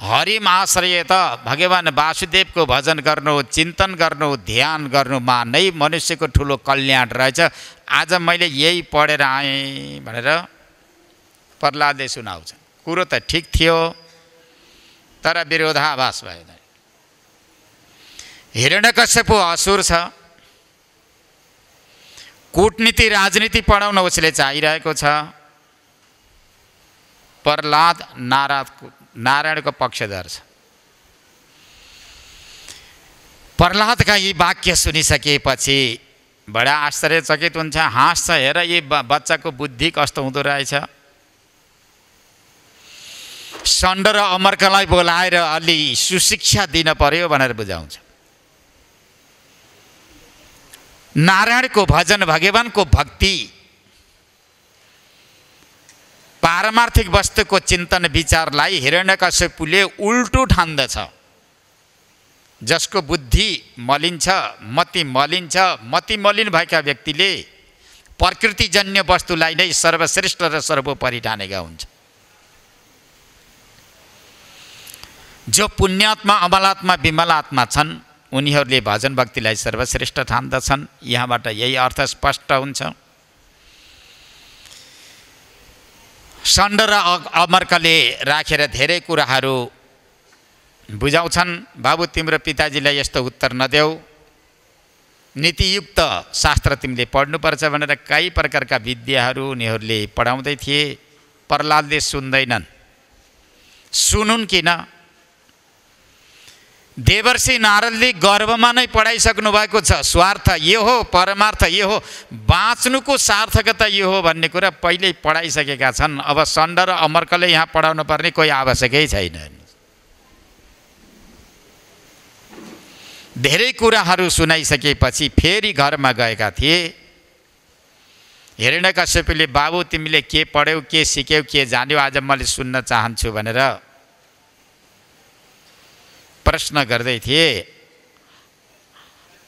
हरिम आश्रय त भगवान् वासुदेवको भजन गर्नु चिन्तन गर्नु ध्यान गर्नुमा नै मनुष्यको ठुलो कल्याण रहेछ। आज मैले यही पढेर आएँ भनेर प्रह्लादले सुनाउँछ कुरो त ठिक थियो तर विरोधाभास भयो हिरण्यकश्यपु असुर छ। कुटनीति राजनीति पढाउन उसले चाहिरहेको छ। प्रह्लाद नाराज नारायणको पक्षधर छ। प्रह्लादका यी वाक्य सुनिसकेपछि बडा आश्चर्यचकित हुन्छ हाँस्छ हेर यी बच्चाको बुद्धि कस्तो हुँदो रहेछ। षण्ड र अमर्कलाई बोलाएर अलि सुशिक्षा दिन पर्यो भनेर बुझाउँछ। नारायणको भजन भगवानको भक्ति पारमार्थिक वस्तुको चिन्तन विचारलाई हिरण्यकश्यपुले उल्टो ठान्दछ। जसको बुद्धि मलिन्छ मति मलिन्छ मति मलिन भएका व्यक्तिले प्रकृतिजन्य वस्तुलाई नै सर्वश्रेष्ठ र सर्वोपरि ठानेका हुन्छ। जो पुण्यात्मा अमलात्मा विमलात्मा छन् उनीहरूले भजन भक्तिलाई सर्वश्रेष्ठ ठान्दछन्। यहाँबाट यही अर्थ स्पष्ट हुन्छ। षण्ड र अमर्कले राखेर धेरै कुराहरू बुझाउँछन्। बाबु तिम्रो पिताजीलाई यस्तो उत्तर नदेऊ। नीतियुक्त शास्त्र तिमीले पढ्नुपर्छ भनेर कई प्रकारका विद्याहरू उनीहरूले पढाउँदै थिए। प्रहलादले सुन्दैनन्। सुनुन् किन? देवर्षि नारदले गर्वमा नै पढाइसक्नु भएको छ। स्वार्थ यो हो परमार्थ यो हो। बाँच्नुको सार्थकता यो हो भन्ने कुरा पहिल्यै पढाइसकेका छन्। अब सण्ड र अमर्कले यहाँ पढाउनु पर्ने कोही आवश्यकै छैन। धेरै कुराहरू सुनाइसकेपछि फेरि घरमा गएका थिए। हिरण्यकश्यपले बाबु तिमीले के पढ्यौ के सिक्यौ के जान्यौ आज मैले सुन्न चाहन्छु भनेर प्रश्न गर्दै थिए।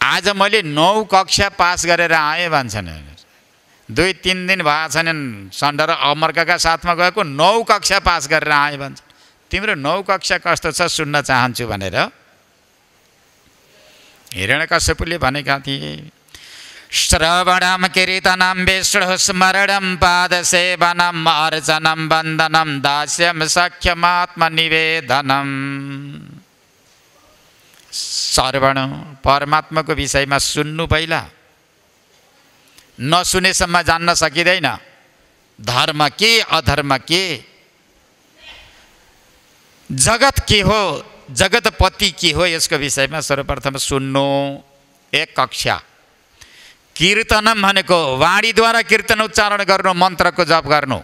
आज मैले नौ कक्षा पास गरेर आएँ भन्छन्। दुई, तिन दिन भएको छैनन्। सन्ड र अमर्कका साथमा गएको नौ कक्षा पास गरेर आएँ भन्छ तिम्रो नौ कक्षा कस्तो सुन्न चाहन्छु भनेर। हिरण्यकश्यपुले भनेका थिए, श्रवणं कीर्तनं विष्णु स्मरणं पादसेवनम् अर्चनं वन्दनं दास्यं सख्यमात्मनिवेदनम् श्रवण परमात्माको विषयमा सुन्नु पहिला। नसुनेसम्म जान्न सकिँदैन। धर्म के अधर्म के? जगत के हो जगतपति के हो यसको विषयमा सर्वप्रथम सुन्नु। एक कक्षा। कीर्तनम भनेको वाणीद्वारा कीर्तन उच्चारण गर्नु मन्त्रको जप गर्नु।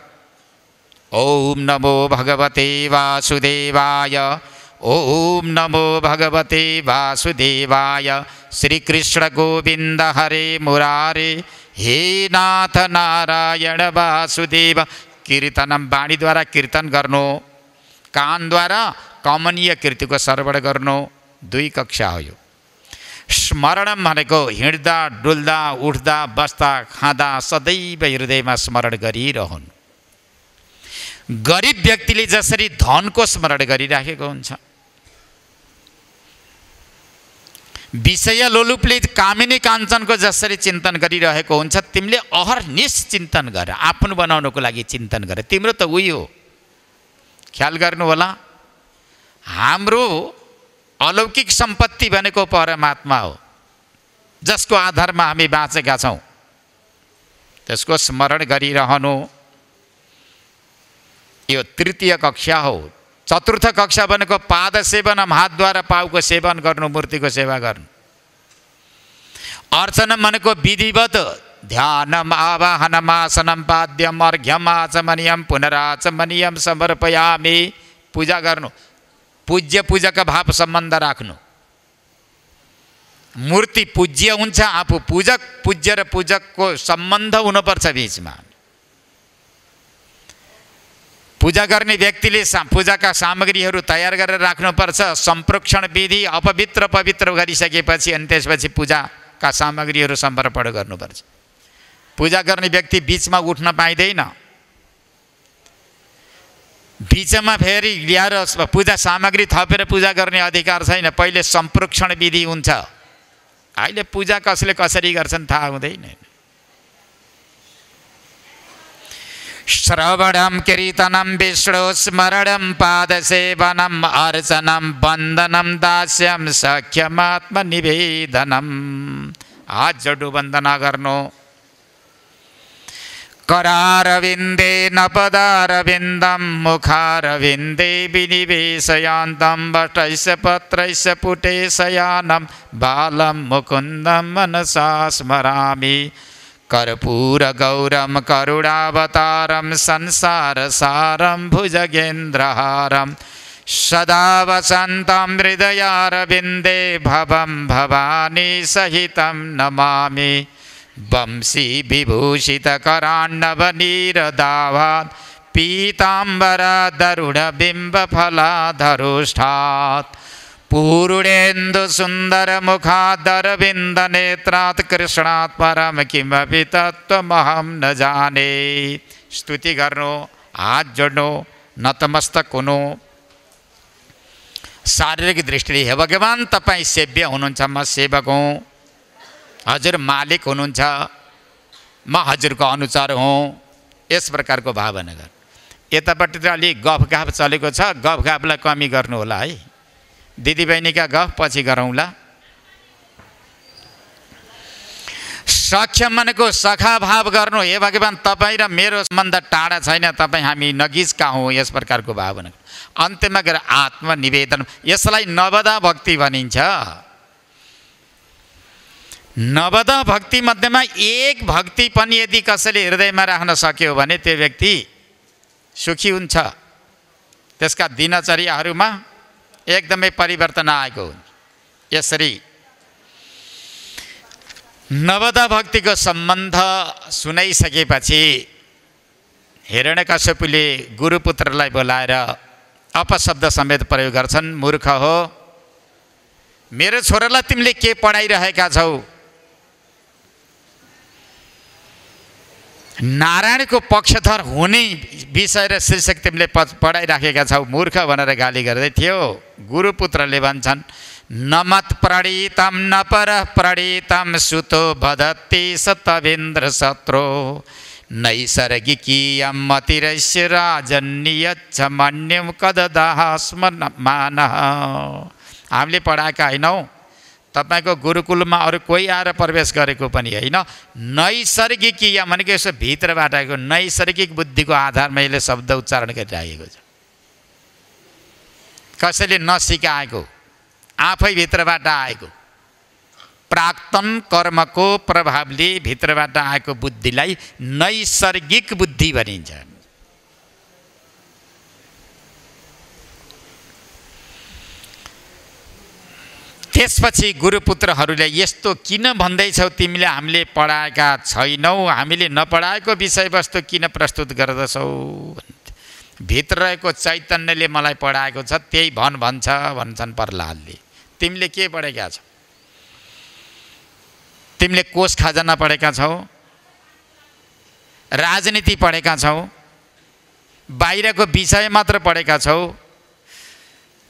ओम नमो भगवते वासुदेवाय। ओम नमो भगवते वासुदेवाय श्रीकृष्ण गोविन्द हरे मुरारे। हे नाथ नारायण वासुदेव कीर्तनम वाणीद्वारा कीर्तन गर्नु कानद्वारा कमनीय कृतिको श्रवण गर्नु दुई कक्षा हो यो। स्मरणम भनेको हिँड्दा डुल्दा उठ्दा बस्दा खाँदा सदैव हृदयमा स्मरण गरिरहनु। गरिब व्यक्तिले जसरी धनको स्मरण गरिराखेको हुन्छ। विषय लोलुपले कामिनी काञ्चनको जसरी चिन्तन गरिरहेको हुन्छ तिमीले अहरनिश चिन्तन गर आफ्नो बनाउनको लागि चिन्तन गर। तिम्रो त उही हो। ख्याल गर्नु होला हाम्रो अलौकिक सम्पत्ति भनेको परमात्मा हो जसको आधारमा हामी बाँचेका छौँ। त्यसको स्मरण गरिरहनु। यो तृतीय कक्षा हो। चतुर्थ कक्षा भनेको पाद सेवनम हातद्वारा पाउको सेवन गर्नु मूर्तिको सेवा गर्नु। अर्चनम भनेको विधिवत ध्यानम आवाहनम आसनम पाद्यम अर्घ्यम आचमनियम पुनराचमनियम समर्पयामी। पूजा गर्नु। पूज्य पूजाका भाव सम्बन्ध राख्नु। मूर्ति पूज्य हुन्छ आफू पूजक पूज्य र पूजकको सम्बन्ध हुनुपर्छ बिचमा। पूजा गर्ने व्यक्तिले सा पूजाका सामग्रीहरू तयार गरेर राख्नुपर्छ। सम्प्रोक्षण विधि अपवित्र पवित्र गरिसकेपछि अनि त्यसपछि पूजाका सामग्रीहरू समर्पण गर्नुपर्छ। पूजा गर्ने व्यक्ति बिचमा उठ्न पाइँदैन। बिचमा फेरि ल्याएर पूजा सामग्री थपेर पूजा गर्ने अधिकार छैन। पहिले सम्प्रोक्षण विधि हुन्छ। अहिले पूजा कसले कसरी गर्छन् थाहा हुँदैन। श्रवणं कीर्तनं विष्णु स्मरणं पादसेवनम् अर्चनं वन्दनं दास्यं सख्यमात्मनिवेदनम् हात जोडु वन्दना गर्नु करारविन्दे नपदारविन्दं मुखारविन्दे विनिवेशयान्तं वटैस्य पत्रैस्य पुटे शयानं बालं मुकुन्दं मनसा स्मरामि। कर्पूरगौरं करुणावतारं संसारसारं भुजगेन्द्रहारं सदा वसन्तं हृदयारविन्दे भवं भवानी सहितं नमामि वंशी विभूषितकराण्डवनीरदावात् पीताम्बरदरुणबिम्बफलाधरुष्ठात् पूर्णेन्दुसुन्दरमुखादरविन्दनेत्रात् कृष्णात् परं किमपि तत्त्वमहं न जाने। स्तुति गर्नु हात जोड्नु नतमस्तक हुनु शारीरिक दृष्टिले हे भगवान् तपाईँ सेव्य हुनुहुन्छ म सेवक हुँ। हजुर मालिक हुनुहुन्छ म हजुरको अनुसार हुँ। यस प्रकारको भावना गर। यतापट्टि त अलिक गफ गाफ चलेको छ गफ गाफलाई कमी गर्नु होला है। दिदीबहिनीका गफ पछि गरौँला। सखा भाव गर्नु हे भगवान् तपाईँ र मेरो सम्बन्ध टाढा छैन तपाईँ हामी नगिजका हौँ यस प्रकारको भावना। अन्त्यमा गएर आत्मनिवेदन यसलाई नवदा भक्ति भनिन्छ। नवदा भक्ति मध्येमा एक भक्ति पनि यदि कसैले हृदयमा राख्न सक्यो भने त्यो व्यक्ति सुखी हुन्छ। त्यसका दिनचर्याहरूमा एकदमै परिवर्तन आएको हुन्छ। यसरी नवदा भक्तिको सम्बन्ध सुनाइसकेपछि हिरण्यकश्यपुले गुरुपुत्रलाई बोलाएर अपशब्द समेत प्रयोग गर्छन् मूर्ख हो मेरो छोरालाई तिमीले के पढाइरहेका छौ? नारायणको पक्षधर हुने विषय र शीर्षक तिमीले प पढाइराखेका छौ मूर्ख भनेर गाली गर्दै थियो। गुरुपुत्रले भन्छन् नमत प्रणीतम न पर प्रणीतम सुतो भदत्ति सतवेन्द्र शत्रो। नैसर्गिकीयं मतिरस्य राजन्यच्छ मन्यं कददाह स्म मान। हामीले पढाएका होइनौँ। तपाईँको गुरुकुलमा अरू कोही आएर प्रवेश गरेको पनि होइन। नैसर्गिकीय भनेको यसो भित्रबाट आएको नैसर्गिक बुद्धिको आधारमा यसले शब्द उच्चारण गरिराखेको छ। कसैले नसिकाएको आफै भित्रबाट आएको प्राक्तन कर्मको प्रभावले भित्रबाट आएको बुद्धिलाई नैसर्गिक बुद्धि भनिन्छ। त्यसपछि गुरुपुत्रहरूले यस्तो किन भन्दैछौ तिमीले? हामीले पढाएका छैनौ। हामीले नपढाएको विषयवस्तु किन प्रस्तुत गर्दछौ? भित्र रहेको चैतन्यले मलाई पढाएको छ त्यही भन भन्छ भन्छन् प्रहलादले। तिमीले के पढेका छौ? तिमीले कोष खजाना पढेका छौ? राजनीति पढेका छौ? बाहिरको विषय मात्र पढेका छौ?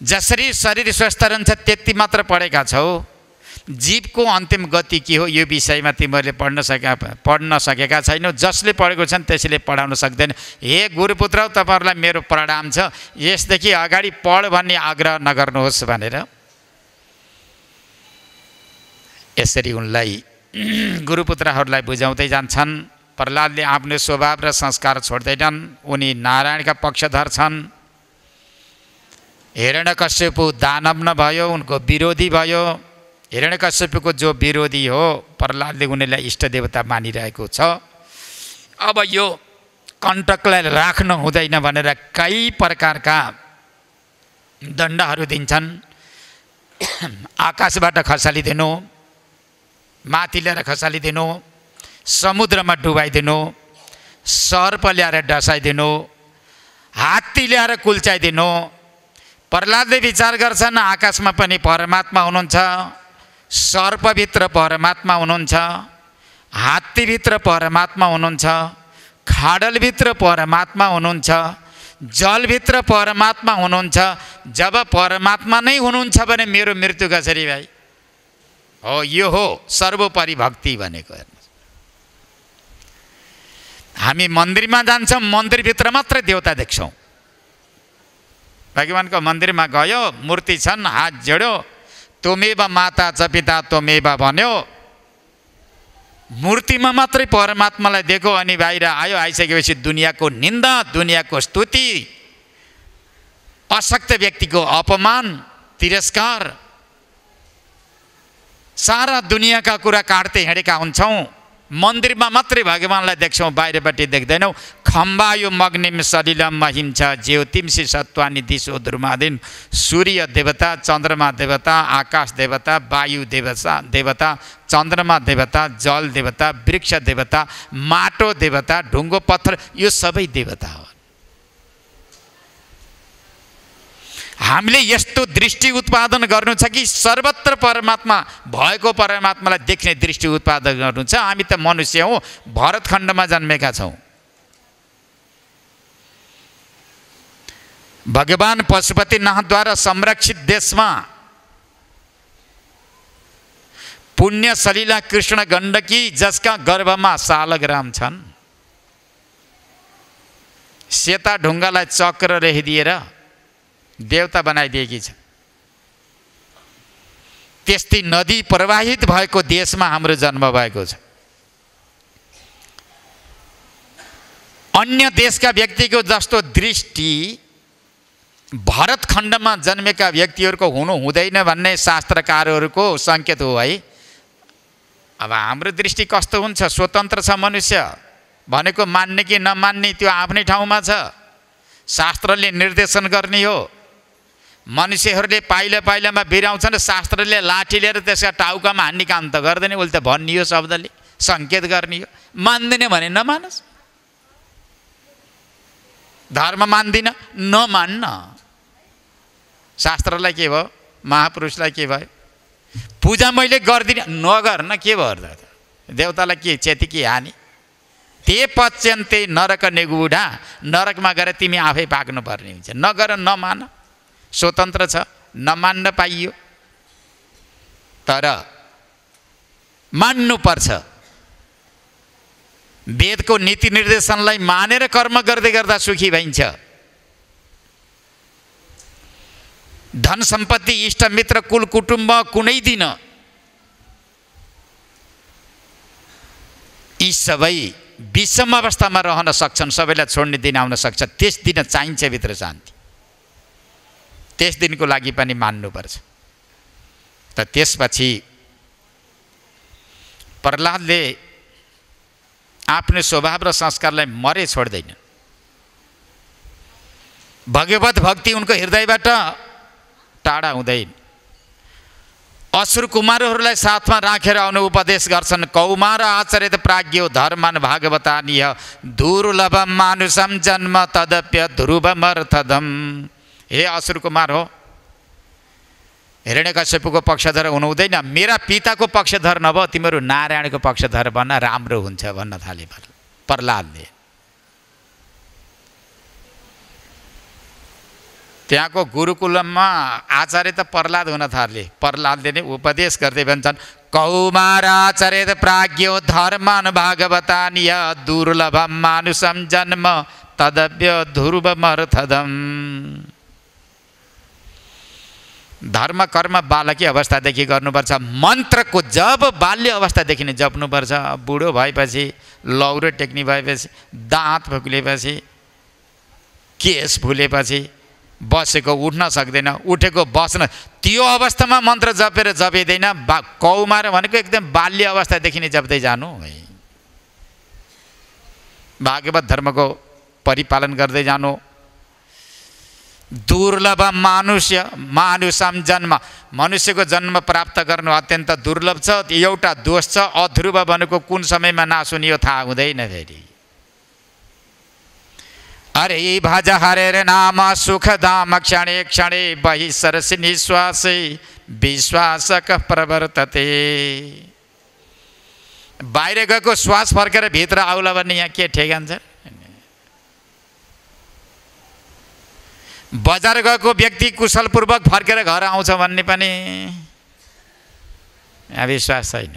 जसरी शरीर स्वस्थ रहन्छ त्यति मात्र पढेका छौ। जीवको अन्तिम गति के हो यो विषयमा तिमीहरूले पढ्न सके पढ्न सकेका छैनौ। जसले पढेको छन् त्यसले पढाउन सक्दैन। हे गुरुपुत्र तपाईँहरूलाई मेरो प्रणाम छ। यसदेखि अगाडि पढ भन्ने आग्रह नगर्नुहोस् भनेर। यसरी उनलाई गुरुपुत्रहरूलाई बुझाउँदै जान्छन्। प्रहलादले आफ्नो स्वभाव र संस्कार छोड्दैनन्। उनी नारायणका पक्षधर छन्। हिरण्यकश्यपु दानव न भयो उनको विरोधी भयो। हिरण्यकश्यपको जो विरोधी हो प्रहलादले उनीलाई इष्ट देवता मानिरहेको छ। अब यो कण्टकलाई राख्नु हुँदैन भनेर कई प्रकारका दण्डहरू दिन्छन्। आकाशबाट खसालिदिनु माथि ल्याएर खसालिदिनु समुद्रमा डुबाइदिनु सर्प ल्याएर डसाइदिनु हात्ती ल्याएर कुल्चाइदिनु प्रहलादले विचार गर्छन् आकाशमा पनि परमात्मा हुनुहुन्छ सर्पभित्र परमात्मा हुनुहुन्छ हात्तीभित्र परमात्मा हुनुहुन्छ खाडलभित्र परमात्मा हुनुहुन्छ जलभित्र परमात्मा हुनुहुन्छ जब परमात्मा नै हुनुहुन्छ भने मेरो मृत्यु कसरी भाइ? हो यो हो सर्वोपरि भक्ति भनेको हेर्नुहोस्। हामी मन्दिरमा जान्छौँ मन्दिरभित्र मात्रै देवता देख्छौँ। भगवान्को मन्दिरमा गयो मूर्ति छन् हात जोड्यो तोमेब माता च पिता तोमेब भन्यो। मूर्तिमा मात्रै परमात्मालाई देखो अनि बाहिर आयो आइसकेपछि दुनियाँको निन्दा दुनियाँको स्तुति अशक्त व्यक्तिको अपमान तिरस्कार। सारा दुनियाँका कुरा काट्दै हिँडेका हुन्छौँ। मन्दिरमा मात्रै भगवान्लाई देख्छौँ बाहिरपट्टि देख्दैनौँ। खम्बायो मग्निम सलिलम महिम छ ज्योतिम्सी सत्वानी दिशो ध्रुमादिन सूर्य देवता चन्द्रमा देवता आकाश देवता वायु देवता देवता चन्द्रमा देवता जल देवता वृक्ष देवता माटो देवता ढुङ्गो पत्थर यो सबै देवता हो। हामीले यस्तो दृष्टि उत्पादन गर्नु छ कि सर्वत्र परमात्मा भएको परमात्मालाई देख्ने दृष्टि उत्पादन गर्नु छ। हामी त मनुष्य हौँ भरतखण्डमा जन्मेका छौँ। भगवान् पशुपतिनाथद्वारा संरक्षित देशमा पुण्य सलिला कृष्ण गण्डकी जसका गर्भमा सालग्राम छन् सेता ढुङ्गालाई चक्र रेखिदिएर देवता बनाइदिएकी छ त्यस्तै नदी प्रवाहित भएको देशमा हाम्रो जन्म भएको छ। अन्य देशका व्यक्तिको जस्तो दृष्टि भरतखण्डमा जन्मेका व्यक्तिहरूको हुनु हुँदैन भन्ने शास्त्रकारहरूको सङ्केत हो है। अब हाम्रो दृष्टि कस्तो हुन्छ? स्वतन्त्र छ मनुष्य। भनेको मान्ने कि नमान्ने त्यो आफ्नै ठाउँमा छ। शास्त्रले निर्देशन गर्ने हो। मनुष्यहरूले पाइला पाइलामा बिराउँछन् शास्त्रले लाठी लिएर त्यसका टाउकामा हान्ने काम त गर्दैन उसले त भनियो शब्दले सङ्केत गर्ने हो। मान्दैन भने नमानोस्। धर्म मान्दिनँ नमान्न। शास्त्रलाई के भयो? महापुरुषलाई के भयो? पूजा मैले गर्दिनँ नगर्न के भयो त देवतालाई के चेती के हानि? ते पच्यन्ते नरक नेगुढा नरकमा गएर तिमी आफै पाक्नुपर्ने हुन्छ। नगर नमान स्वतन्त्र छ नमान्न पाइयो तर मान्नुपर्छ वेदको नीति निर्देशनलाई मानेर कर्म गर्दै गर्दा सुखी भइन्छ धन सम्पत्ति इष्टमित्र कुल कुटुम्ब कुनै दिन यी सबै विषम अवस्थामा रहन सक्छन् सबैलाई छोड्ने दिन आउन सक्छ त्यस दिन चाहिन्छ भित्र शान्ति त्यस दिनको लागि पनि मान्नुपर्छ। त त्यसपछि प्रहलादले आफ्नो स्वभाव र संस्कारलाई मरे छोड्दैन। भगवत भक्ति उनको हृदयबाट टाढा हुँदैन। असुर कुमारहरूलाई साथमा राखेर आउनु उपदेश गर्छन् कौमार आचरित प्राज्ञो धर्मन भागवतानीय दुर्लभ मानुषम जन्म तदप्य ध्रुवमर्थदम हे असुर कुमार हो हिरण्यकश्यपको पक्षधर हुनु हुँदैन मेरा पिताको पक्षधर नभए तिमीहरू नारायणको पक्षधर भन्न राम्रो हुन्छ भन्न थाले प्रहलादले त्यहाँको गुरुकुलममा आचार्य त प्रहलाद हुन थाले प्रहलादले नै उपदेश गर्दै भन्छन् कौमार आचार्य प्राज्ञो धर्मन भागवतानिय दुर्लभ मानुषम जन्म तदव्य ध्रुवमर्थदम धर्म कर्म बालकी अवस्थादेखि गर्नुपर्छ। मन्त्रको जब बाल्य अवस्थादेखि नै जप्नुपर्छ। बुढो भएपछि लौरो टेक्ने भएपछि दाँत फुक्लेपछि केस फुलेपछि बसेको उठ्न सक्दैन उठेको बस्न। त्यो अवस्थामा मन्त्र जपेर जपिँदैन बा कौमार भनेको एकदम बाल्य अवस्थादेखि नै जप्दै जानु है। भागवत धर्मको परिपालन गर्दै जानु। दुर्लभ मानुष्य मानुषम जन्म। मनुष्यको जन्म प्राप्त गर्नु अत्यन्त दुर्लभ छ एउटा दोष छ अध्रुव भनेको कुन समयमा नासुनि यो थाहा हुँदैन फेरि। अरे भज हरेर नाम सुखधाम क्षणे क्षणे बहि सरसि निश्वासै विश्वासक प्रवर्तते। बाहिर गएको श्वास फर्केर भित्र आउला भने यहाँ के ठेगान बजार गएको व्यक्ति कुशलपूर्वक फर्केर घर आउँछ भन्ने पनि विश्वास छैन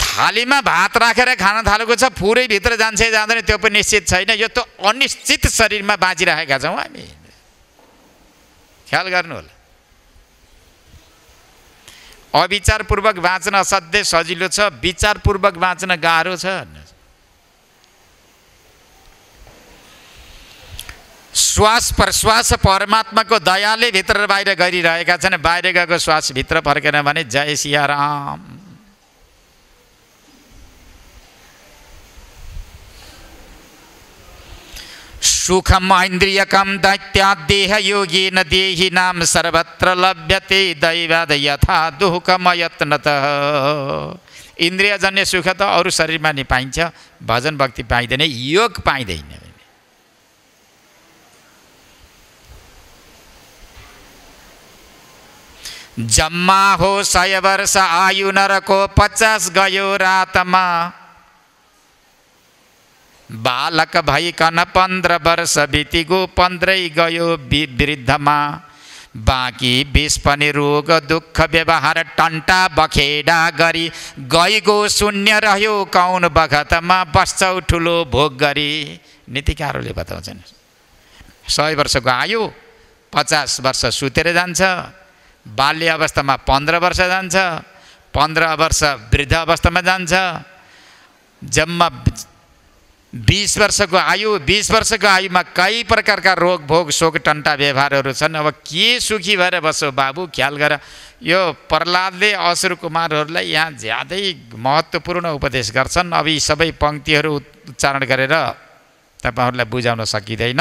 थालीमा भात राखेर खान थालेको छ पुरै भित्र जान्छ जाँदैन त्यो पनि निश्चित छैन। यो त अनिश्चित शरीरमा बाँचिरहेका छौँ हामी। ख्याल गर्नु होला। अविचारपूर्वक बाँच्न असाध्यै सजिलो छ विचारपूर्वक बाँच्न गाह्रो छ। श्वास प्रश्वास परमात्माको दयाले भित्र बाहिर गरिरहेका छन् बाहिर गएको श्वास भित्र फर्केन भने जय सियाराम। सुखम ऐन्द्रियकम योगी न देही नाम सर्वत्र लभ्यते दैवाद यथा दुःखम यत्नत। इन्द्रियजन्य सुख त अरू शरीरमा नि पाइन्छ भजन भक्ति पाइँदैन योग पाइँदैन। जम्मा हो सय वर्ष आयु नरको पचास गयो रातमा बालक भइकन पन्ध्र वर्ष बितिगो पन्ध्रै गयो वृद्धमा। बाँकी बिस पनि रोग दुःख व्यवहार टन्टा बखेडा गरी गइगो शून्य रह्यो कौन बखतमा बस्छौ ठुलो भोग गरी। नीतिकारहरूले बताउँछन्। सय वर्षको आयु पचास वर्ष सुतेर जान्छ। बाल्य अवस्थामा पन्ध्र वर्ष जान्छ पन्ध्र वर्ष वृद्ध अवस्थामा जान्छ। जम्मा बिस वर्षको आयु बिस वर्षको आयुमा कई प्रकारका रोग भोग शोक टन्टा व्यवहारहरू छन्। अब के सुखी भएर बस्छौ बाबु? ख्याल गर यो प्रहलादले असुर कुमारहरूलाई यहाँ ज्यादै महत्त्वपूर्ण उपदेश गर्छन्। अब यी सबै पङ्क्तिहरू उच्चारण गरेर तपाईँहरूलाई बुझाउन सकिँदैन।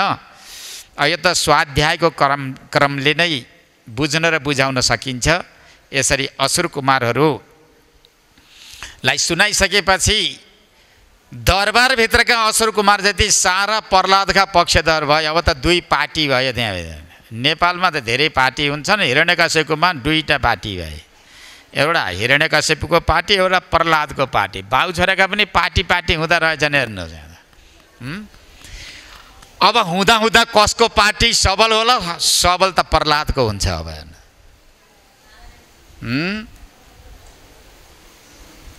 यो त स्वाध्यायको क्रम क्रमले नै बुझ्न र बुझाउन सकिन्छ। यसरी असुर कुमारहरूलाई सुनाइसकेपछि दरबारभित्रका असुर कुमार जति सारा प्रहलादका पक्षधर भयो अब त दुई पार्टी भयो त्यहाँ। नेपालमा त धेरै पार्टी हुन्छन्। हिरण्यकश्यपमा दुईवटा पार्टी भए। एउटा हिरण्यकश्यपको पार्टी एउटा प्रहलादको पार्टी। बाउ छोराका पनि पार्टी पार्टी हुँदो रहेछन् हेर्नुहोस्? अब हुँदा हुँदा कसको पार्टी सबल होला? सबल त प्रहलादको हुन्छ अब?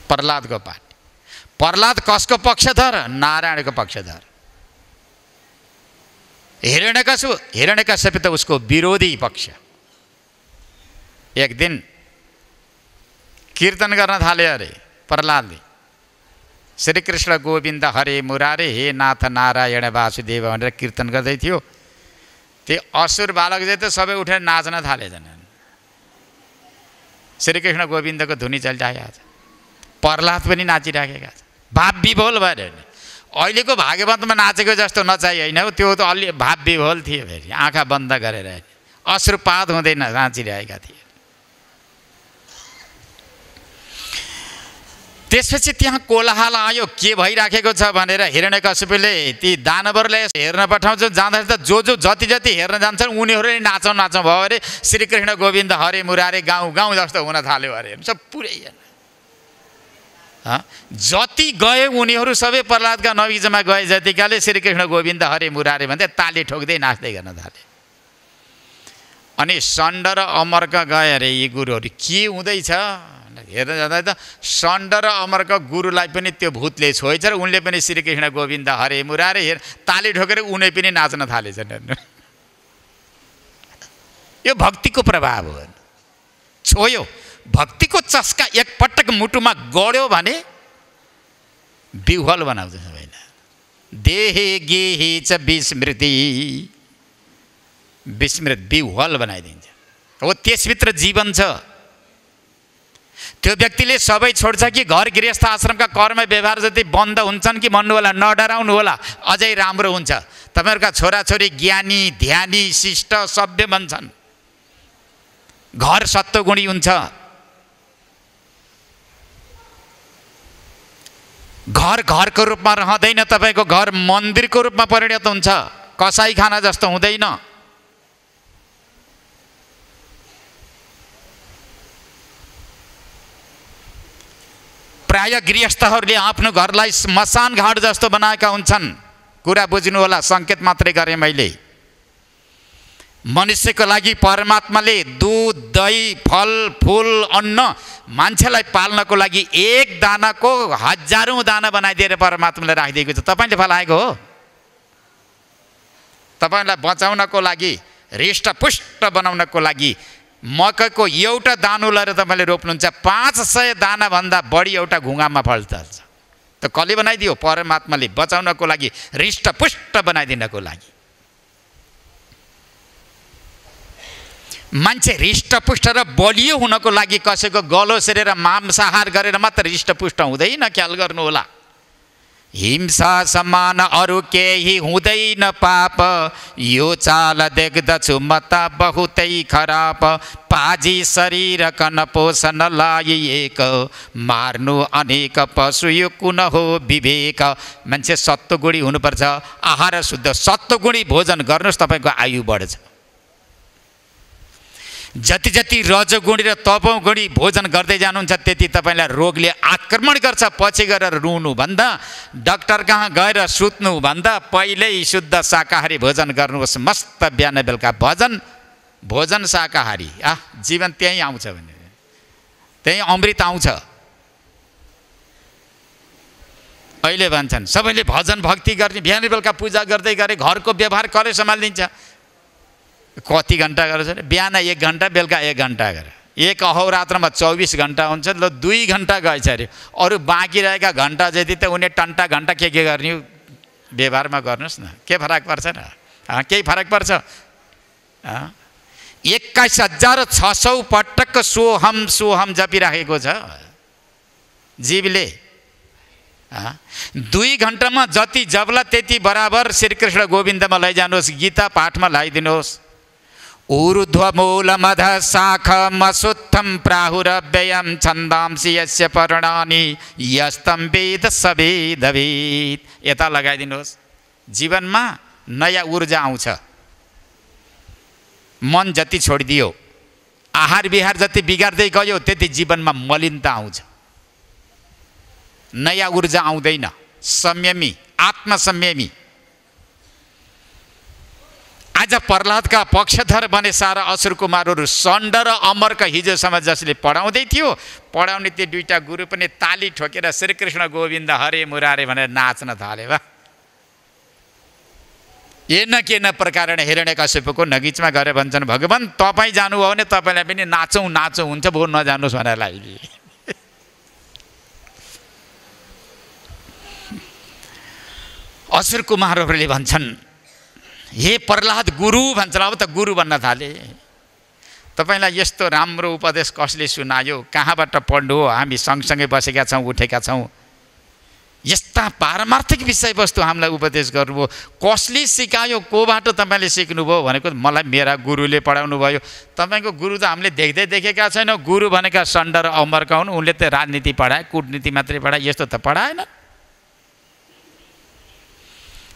प्रहलादको पार्टी। प्रहलाद कसको पक्षधर? नारायणको पक्षधर। हिरण्यकशु हिरण्यकश्यप त उसको विरोधी पक्ष। एक दिन कीर्तन गर्न थाल्यो अरे प्रहलादले। श्रीकृष्ण गोविन्द हरे मुरारे हे नाथ नारायण वासुदेव भनेर कीर्तन गर्दै थियो त्यो असुर बालक चाहिँ त सबै उठेर नाच्न थालेछन् श्रीकृष्ण गोविन्दको धुनी चलिरहेको छ प्रहलाद पनि नाचिराखेका छ भाव विभोल भएर अहिलेको भागवतमा नाचेको जस्तो नचाहि होइन हो त्यो त अलि भाव विभोल थियो फेरि आँखा बन्द गरेर हेर्ने अश्रुपात हुँदैन नाचिरहेका थिए त्यसपछि त्यहाँ कोलाहल आयो के भइराखेको छ? भनेर हिरण्यकश्यपले ती दानवरले हेर्न पठाउँछ जाँदाखेरि त जो जो जति जति हेर्न जान्छन् उनीहरू नै नाचौँ नाचौँ भयो अरे श्रीकृष्ण गोविन्द हरे मुरारे गाउँ गाउँ जस्तो हुन थाल्यो अरे। सब पुरै? जति गए उनीहरू सबै प्रहलादका नबिचमा गए जतिकाले श्रीकृष्ण गोविन्द हरे मुरारे भन्दै ताली ठोक्दै नाच्दै गर्न थाले। अनि सण्ड र अमर्क गए अरे यी गुरुहरू। के हुँदैछ? हेर्न जाँदा त सण्ड र अमर्क गुरुलाई पनि त्यो भूतले छोएछ र उनले पनि श्रीकृष्ण गोविन्द हरे मुरारे हेर ताली ठोकेर उनी पनि नाच्न थालेछन् हेर्नु। यो भक्तिको प्रभाव हो। छोयो भक्तिको चस्का एकपटक मुटुमा गढ्यो भने बिहुल बनाउँछ सबैलाई। देहे गेहे च विस्मृति विस्मृत बिहुल बनाइदिन्छ। हो त्यसभित्र जीवन छ। त्यो व्यक्तिले सबै छोड्छ कि घर गृहस्थ आश्रमका कर्म व्यवहार जति बन्द हुन्छन् कि भन्नु होला नडराउनु होला अझै राम्रो हुन्छ। तपाईँहरूका छोराछोरी ज्ञानी ध्यानी शिष्ट सभ्य बन्छन् घर सत्वगुणी हुन्छ। घर घरको रूपमा रहँदैन तपाईँको घर मन्दिरको रूपमा परिणत हुन्छ। कसाई खाना जस्तो हुँदैन। प्राय गृहस्थहरूले आफ्नो घरलाई श्मशान घाट जस्तो बनाएका हुन्छन्। कुरा बुझ्नु होला सङ्केत मात्रै गरेँ मैले। मनुष्यको लागि परमात्माले दुध दही फल फुल अन्न मान्छेलाई पाल्नको लागि एक दानाको हजारौँ दाना बनाइदिएर परमात्माले राखिदिएको छ। तपाईँले फलाएको हो? तपाईँलाई बचाउनको लागि हृष्टपुष्ट बनाउनको लागि मकैको एउटा दानो लगाएर तपाईँले रोप्नुहुन्छ पाँच सय दानाभन्दा बढी एउटा घुँगामा फल्छ त कसले बनाइदियो? परमात्माले बचाउनको लागि हृष्टपुष्ट बनाइदिनको लागि। मान्छे हृष्टपुष्ट र बलियो हुनको लागि कसैको गलो सेरेर मांसाहार गरेर मात्र हृष्टपुष्ट हुँदैन ख्याल गर्नु होला हिंसा समान अरू केही हुँदैन पाप यो चाल देख्दछु म त बहुतै खराब पाजी शरीर कन पोषण लाइएको मार्नु अनेक पशु यो कुन हो विवेक मान्छे सत्वगुणी हुनुपर्छ आहार शुद्ध सत्वगुणी भोजन गर्नुहोस् तपाईँको आयु बढ्छ जति जति रजगुणी र तपगुणी भोजन गर्दै जानुहुन्छ त्यति तपाईँलाई रोगले आक्रमण गर्छ पछि गएर रुनुभन्दा डक्टर कहाँ गएर सुत्नुभन्दा पहिल्यै शुद्ध शाकाहारी भोजन गर्नुहोस् मस्त बिहान बेलुका भजन भोजन शाकाहारी। आ जीवन त्यहीँ आउँछ भने। त्यहीँ अमृत आउँछ। अहिले भन्छन् सबैले भजन भक्ति गर्ने बिहान बेलुका पूजा गर्दै गरे घरको व्यवहार कसले सम्हालिदिन्छ? कति घन्टा गरेर बिहान एक घन्टा बेलुका एक घन्टा गरेर एक अहोरात्रमा चौबिस घन्टा हुन्छ ल दुई घन्टा गएछ अरे अरू बाँकी रहेका घन्टा जति त उनी टन्टा घन्टा के के गर्ने? व्यवहारमा गर्नुहोस् न के फरक पर्छ र केही फरक पर्छ? एक्काइस हजार छ सौ पटक सोहम सोहम जपिराखेको छ जीवले? दुई घन्टामा जति जबला त्यति बराबर श्रीकृष्ण गोविन्दमा लैजानुहोस् गीता पाठमा लगाइदिनुहोस् ऊर्ध्वमूलमध शाख मसुत्थम प्राहुरव्ययम छन्दांसि यस्य पर्णानि यस्तं वेद यता लगाइदिनुहोस् जीवनमा नयाँ ऊर्जा आउँछ। मन जति छोडिदियो आहार विहार जति बिगार्दै गयो त्यति जीवनमा मलिनता आउँछ। नयाँ ऊर्जा आउँदैन। संयमी आत्मसंयमी आज प्रहलादका पक्षधर बने सारा असुर कुमारहरू सण्ड र अमरका हिजोसम्म जसले पढाउँदै थियो। पढाउने त्यो दुईवटा गुरु पनि ताली ठोकेर श्रीकृष्ण गोविन्द हरे मुरारे भनेर नाच्न थाले वा। ए न के न प्रकार हिरण्य कश्यपको नगिचमा गएर भन्छन् भगवान् तपाईँ जानुभयो भने तपाईँलाई पनि नाचौँ नाचौँ हुन्छ भो नजानुहोस् भनेर लागि असुर कुमारहरूले भन्छन् हे प्रहलाद गुरु भन्छन्। अब त गुरु भन्न थाले। तपाईँलाई यस्तो राम्रो उपदेश कसले सुनायो? कहाँबाट पढ्नु हो? हामी सँगसँगै बसेका छौँ उठेका छौँ। यस्ता पारमार्थिक विषयवस्तु हामीलाई उपदेश गर्नुभयो। कसले सिकायो? कोबाट तपाईँले सिक्नुभयो भनेको मलाई मेरा गुरुले पढाउनु भयो। तपाईँको गुरु त हामीले देख्दै देखेका छैनौँ। गुरु भनेका सण्ड र अमरका उनले त राजनीति पढाए कुटनीति मात्रै पढाए। यस्तो त पढाएन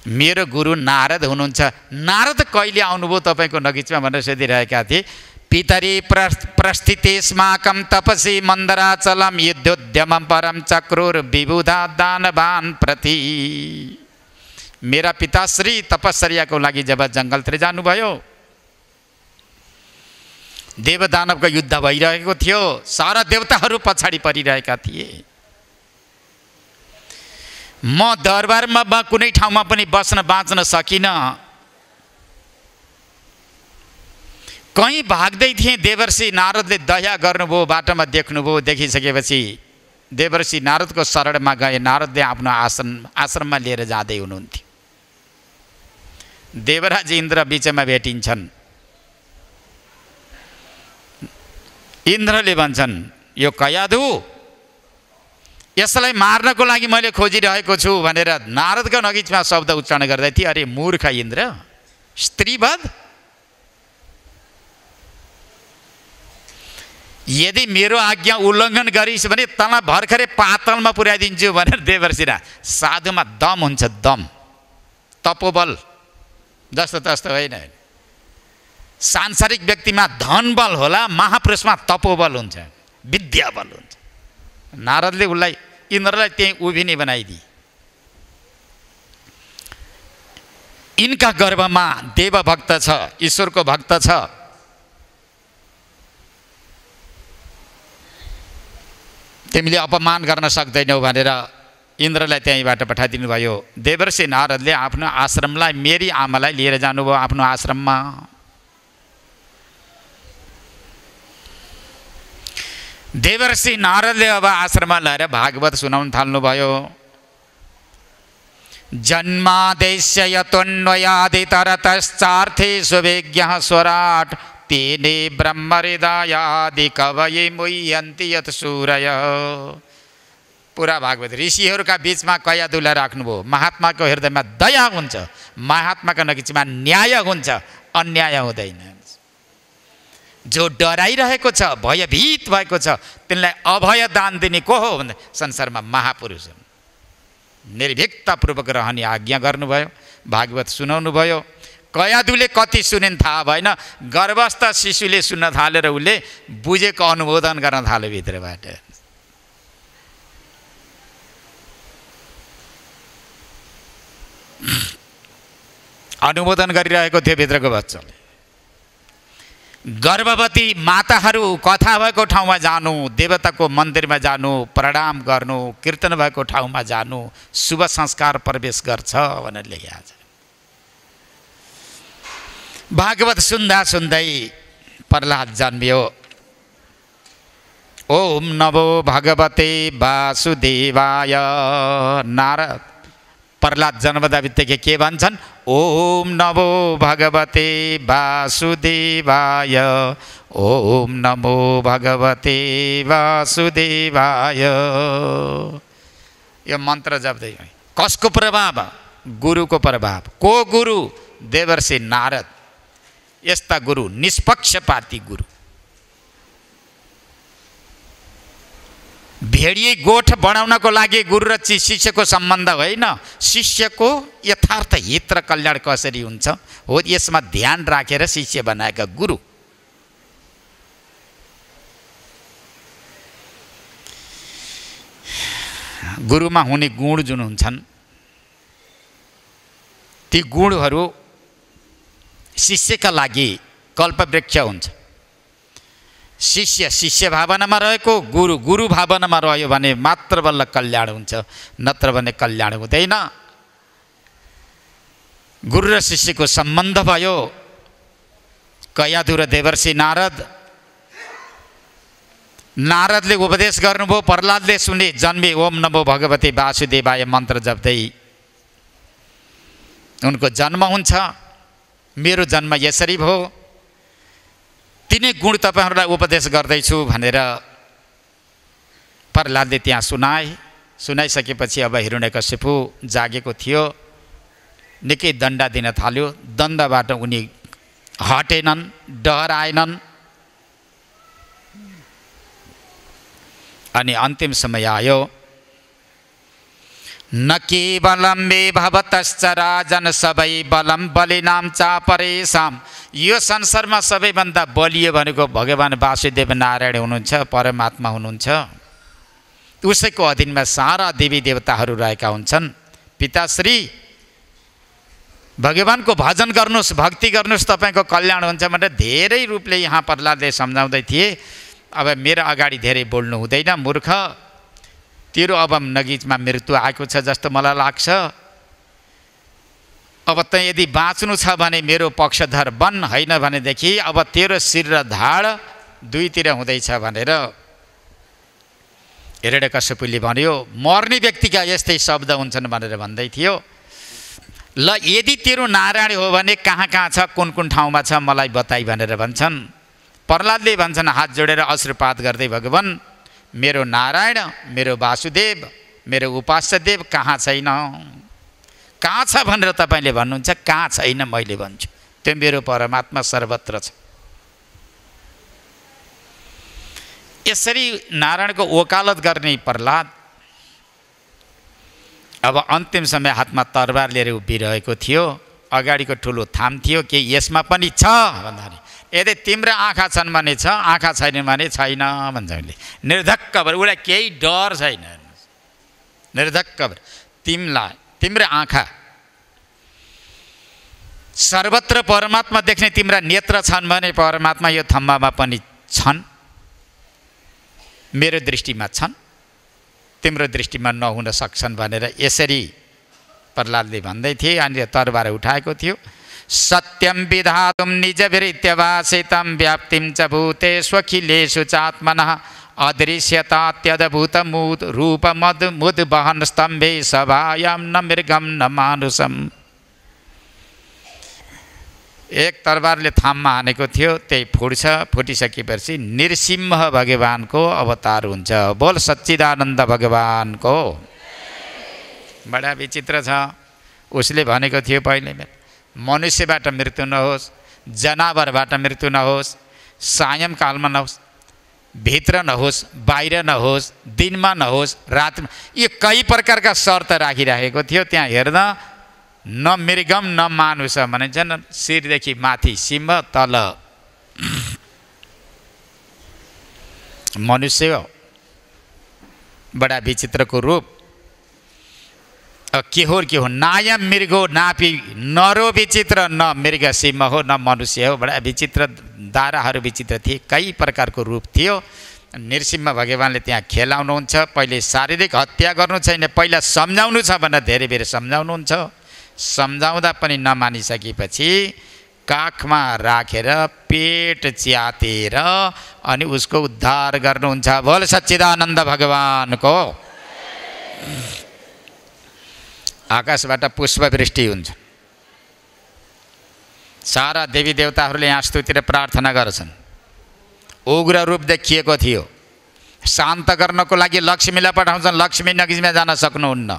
मेरो गुरु नारद हुनुहुन्छ। नारद कहिले आउनुभयो तपाईँको नगिचमा भनेर सोधिरहेका थिए। पितरी प्र प्रस्थितेस्माकं तपसी मन्दराचलम युद्धोद्यमं परम चक्रुर विबुधा दानवान प्रति। मेरा पिताश्री तपश्चर्याको लागि जब जङ्गलतिर जानुभयो देवदानवको युद्ध भइरहेको थियो। सारा देवताहरू पछाडि परिरहेका थिए। म दरबारमा म कुनै ठाउँमा पनि बस्न बाँच्न सकिनँ। कहीँ भाग्दै थिएँ देवर्षि नारदले दया गर्नुभयो बाटोमा देख्नुभयो देखिसकेपछि देवर्षि नारदको शरणमा गए नारदले आफ्नो आश्रम आश्रममा लिएर जाँदै हुनुहुन्थ्यो। देवराज इन्द्र बिचमा भेटिन्छन्। इन्द्रले भन्छन् यो कयादु यसलाई मार्नको लागि मैले खोजिरहेको छु भनेर नारदको नगिचमा शब्द उच्चारण गर्दै थिएँ अरे मूर्ख इन्द्र स्त्रीवध? यदि मेरो आज्ञा उल्लङ्घन गरिस् भने तँलाई भर्खरै पातलमा पुर्याइदिन्छु भनेर देवर्षिरा साधुमा दम हुन्छ दम। तपोबल। जस्तो तस्तो होइन सांसारिक व्यक्तिमा धनबल होला महापुरुषमा तपोबल हुन्छ विद्याबल हुन्छ। नारदले उसलाई इन्द्रलाई त्यहीँ उभिने बनाइदिए यिनका गर्भमा देवभक्त छ ईश्वरको भक्त छ तिमीले अपमान गर्न सक्दैनौ भनेर इन्द्रलाई त्यहीँबाट पठाइदिनु भयो देवर्षि नारदले आफ्नो आश्रमलाई मेरी आमालाई लिएर जानुभयो आफ्नो आश्रममा देवर्षि नारदले अब आश्रममा ल्याएर भागवत सुनाउन थाल्नुभयो जन्मादेश्य यतोन्वयादितरतश्चार्थे सुविज्ञ स्वराट तेने ब्रह्महृदयादि कवये मुह्यन्ति यत् सूरय पुरा भागवत ऋषिहरूका बिचमा कयादुला राख्नुभयो महात्माको हृदयमा दया हुन्छ महात्माको नजिकमा न्याय हुन्छ अन्याय हुँदैन जो डराइरहेको छ भयभीत भएको छ तिनलाई अभय दान दिने को हो भन्दा संसारमा महापुरुष हुन्। निर्भीकतापूर्वक रहने आज्ञा गर्नुभयो भागवत सुनाउनु भयो कयादुले कति सुनिन् थाहा भएन गर्भस्थ शिशुले सुन्न थालेर उसले बुझेको अनुमोदन गर्न थाल्यो भित्रबाट। अनुमोदन गरिरहेको थियो भित्रको बच्चाले। गर्भवती माताहरू कथा भएको ठाउँमा जानु देवताको मन्दिरमा जानु प्रणाम गर्नु कीर्तन भएको ठाउँमा जानु शुभ संस्कार प्रवेश गर्छ भनेर लेखिएको छ भागवत सुन्दा सुन्दै प्रह्लाद जन्मियो। ओम नमो भगवते वासुदेवाय। नारद प्रह्लाद जन्मदा बित्तिकै के भन्छन् ओम नमो भगवते वासुदेवाय ओम नमो भगवते वासुदेवाय यो मन्त्र जप्दै कसको प्रभाव गुरुको प्रभाव को गुरु देवर्षि नारद यस्ता गुरु निष्पक्षपाती गुरु भेडिए गोठ बनाउनको लागि गुरु र शिष्यको सम्बन्ध होइन। शिष्यको यथार्थ हित र कल्याण कसरी हुन्छ? हो यसमा ध्यान राखेर शिष्य बनाएका गुरु। गुरुमा हुने गुण जुन हुन्छन् ती गुणहरू शिष्यका लागि कल्पवृक्ष हुन्छ। शिष्य शिष्य भावनामा रहेको गुरु गुरु भावनामा रह्यो भने मात्र बल्ल कल्याण हुन्छ नत्र भने कल्याण हुँदैन। गुरु र शिष्यको सम्बन्ध भयो। कयाधु र देवर्षि नारद नारदले उपदेश गर्नुभयो प्रह्लादले सुने जन्मे ओम नमो भगवती वासुदेवाय मन्त्र जप्दै। उनको जन्म हुन्छ मेरो जन्म यसरी भयो। तिनै गुण तपाईँहरूलाई उपदेश गर्दैछु भनेर प्रह्लादले त्यहाँ सुनाए। सुनाइसकेपछि अब हिरण्यकश्यपु जागेको थियो। निकै दण्ड दिन थाल्यो। दण्डबाट उनी हटेनन् डराएनन् अनि अन्तिम समय आयो। न केवलं भवतश्च राजन सबै बलम बलिनाम चापरेसाम यो संसारमा सबैभन्दा बलियो भनेको भगवान् वासुदेव नारायण हुनुहुन्छ परमात्मा हुनुहुन्छ। उसैको अधीनमा सारा देवी देवताहरू रहेका हुन्छन्। पिताश्री भगवान्को भजन गर्नुहोस् भक्ति गर्नुहोस् तपाईँको कल्याण हुन्छ भनेर धेरै रूपले यहाँ प्रह्लादले सम्झाउँदै थिए। अब मेरो अगाडि धेरै बोल्नु हुँदैन मूर्ख। तेरो अब नगिचमा मृत्यु आएको छ जस्तो मलाई लाग्छ। अब त यदि बाँच्नु छ भने मेरो पक्षधर बन होइन भनेदेखि अब तेरो शिर र धाड दुईतिर हुँदैछ भनेर। हिरण्यकश्यपुले भन्यो मर्ने व्यक्तिका यस्तै शब्द हुन्छन् भनेर भन्दै थियो। ल यदि तेरो नारायण हो भने कहाँ कहाँ छ कुन कुन ठाउँमा छ मलाई बताइ भनेर भन्छन्। प्रह्लादले भन्छन् हात जोडेर अश्रुपात गर्दै भगवान् मेरो नारायण मेरो वासुदेव मेरो उपास्य देव कहाँ छैन? कहाँ छ भनेर तपाईँले भन्नुहुन्छ कहाँ छैन मैले भन्छु। त्यो मेरो परमात्मा सर्वत्र छ। यसरी नारायणको वकालत गर्ने प्रह्लाद अब अन्तिम समय हातमा तरबार लिएर उभिरहेको थियो। अगाडिको ठुलो थाम थियो के यसमा पनि छ भन्दाखेरि यदि तिम्रो आँखा छन् भने छ आँखा छैन भने छैन भन्छ उसले निर्धक्क भएर उसलाई केही डर छैन। निर्धक्क भएर तिमीलाई तिम्रो आँखा। सर्वत्र परमात्मा देख्ने तिम्रा नेत्र छन् भने परमात्मा यो थम्बामा पनि छन्। मेरो दृष्टिमा छन्। तिम्रो दृष्टिमा नहुन सक्छन् भनेर यसरी प्रह्लादले भन्दै थिए अनि तरबार उठाएको थियो। सत्यम विधातुं निजविरित्यवासितं व्याप्तिं च भूतेष्वखिलेषु चात्मनः अदृश्यतात्यद्भुतमुद् रूपमद् मुद्वहन् स्तम्भे सभायां न मृगं न मानुषम्। एक तरबारले थाममा हानेको थियो त्यही फुट्छ फुटिसकेपछि नृसिंह भगवानको अवतार हुन्छ। बोल सच्चिदानन्द भगवानको। बडा विचित्र छ। उसले भनेको थियो पहिले मनुष्यबाट मृत्यु नहोस् जनावरबाट मृत्यु नहोस् सायमकालमा नहोस् भित्र नहोस् बाहिर नहोस् दिनमा नहोस् रातमा यो कई प्रकारका शर्त राखिराखेको थियो त्यहाँ हेर्दा न मृगम न मानुष भनिन्छ शिरदेखि माथि सिंह तल। मनुष्य बडा विचित्रको रूप। के हो के हो? नाय मृगो नापी नरो विचित्र न मृग सिंह हो न मनुष्य हो बडा विचित्र दाराहरू विचित्र थिए कई प्रकारको रूप थियो। नृसिंह भगवान्ले त्यहाँ खेलाउनुहुन्छ पहिले शारीरिक हत्या गर्नु छैन पहिला सम्झाउनु छ भनेर धेरै बेर सम्झाउनुहुन्छ। सम्झाउँदा पनि नमानिसकेपछि काखमा राखेर पेट च्यातेर अनि उसको उद्धार गर्नुहुन्छ। बोल सच्चिदानन्द भगवानको। आकाशबाट पुष्पवृष्टि हुन्छ। सारा देवी देवताहरूले यहाँ स्तुतिर प्रार्थना गर्छन्। उग्र रूप देखिएको थियो। शान्त गर्नको लागि लक्ष्मीलाई पठाउँछन्। लक्ष्मी नगिजमा जान सक्नुहुन्न।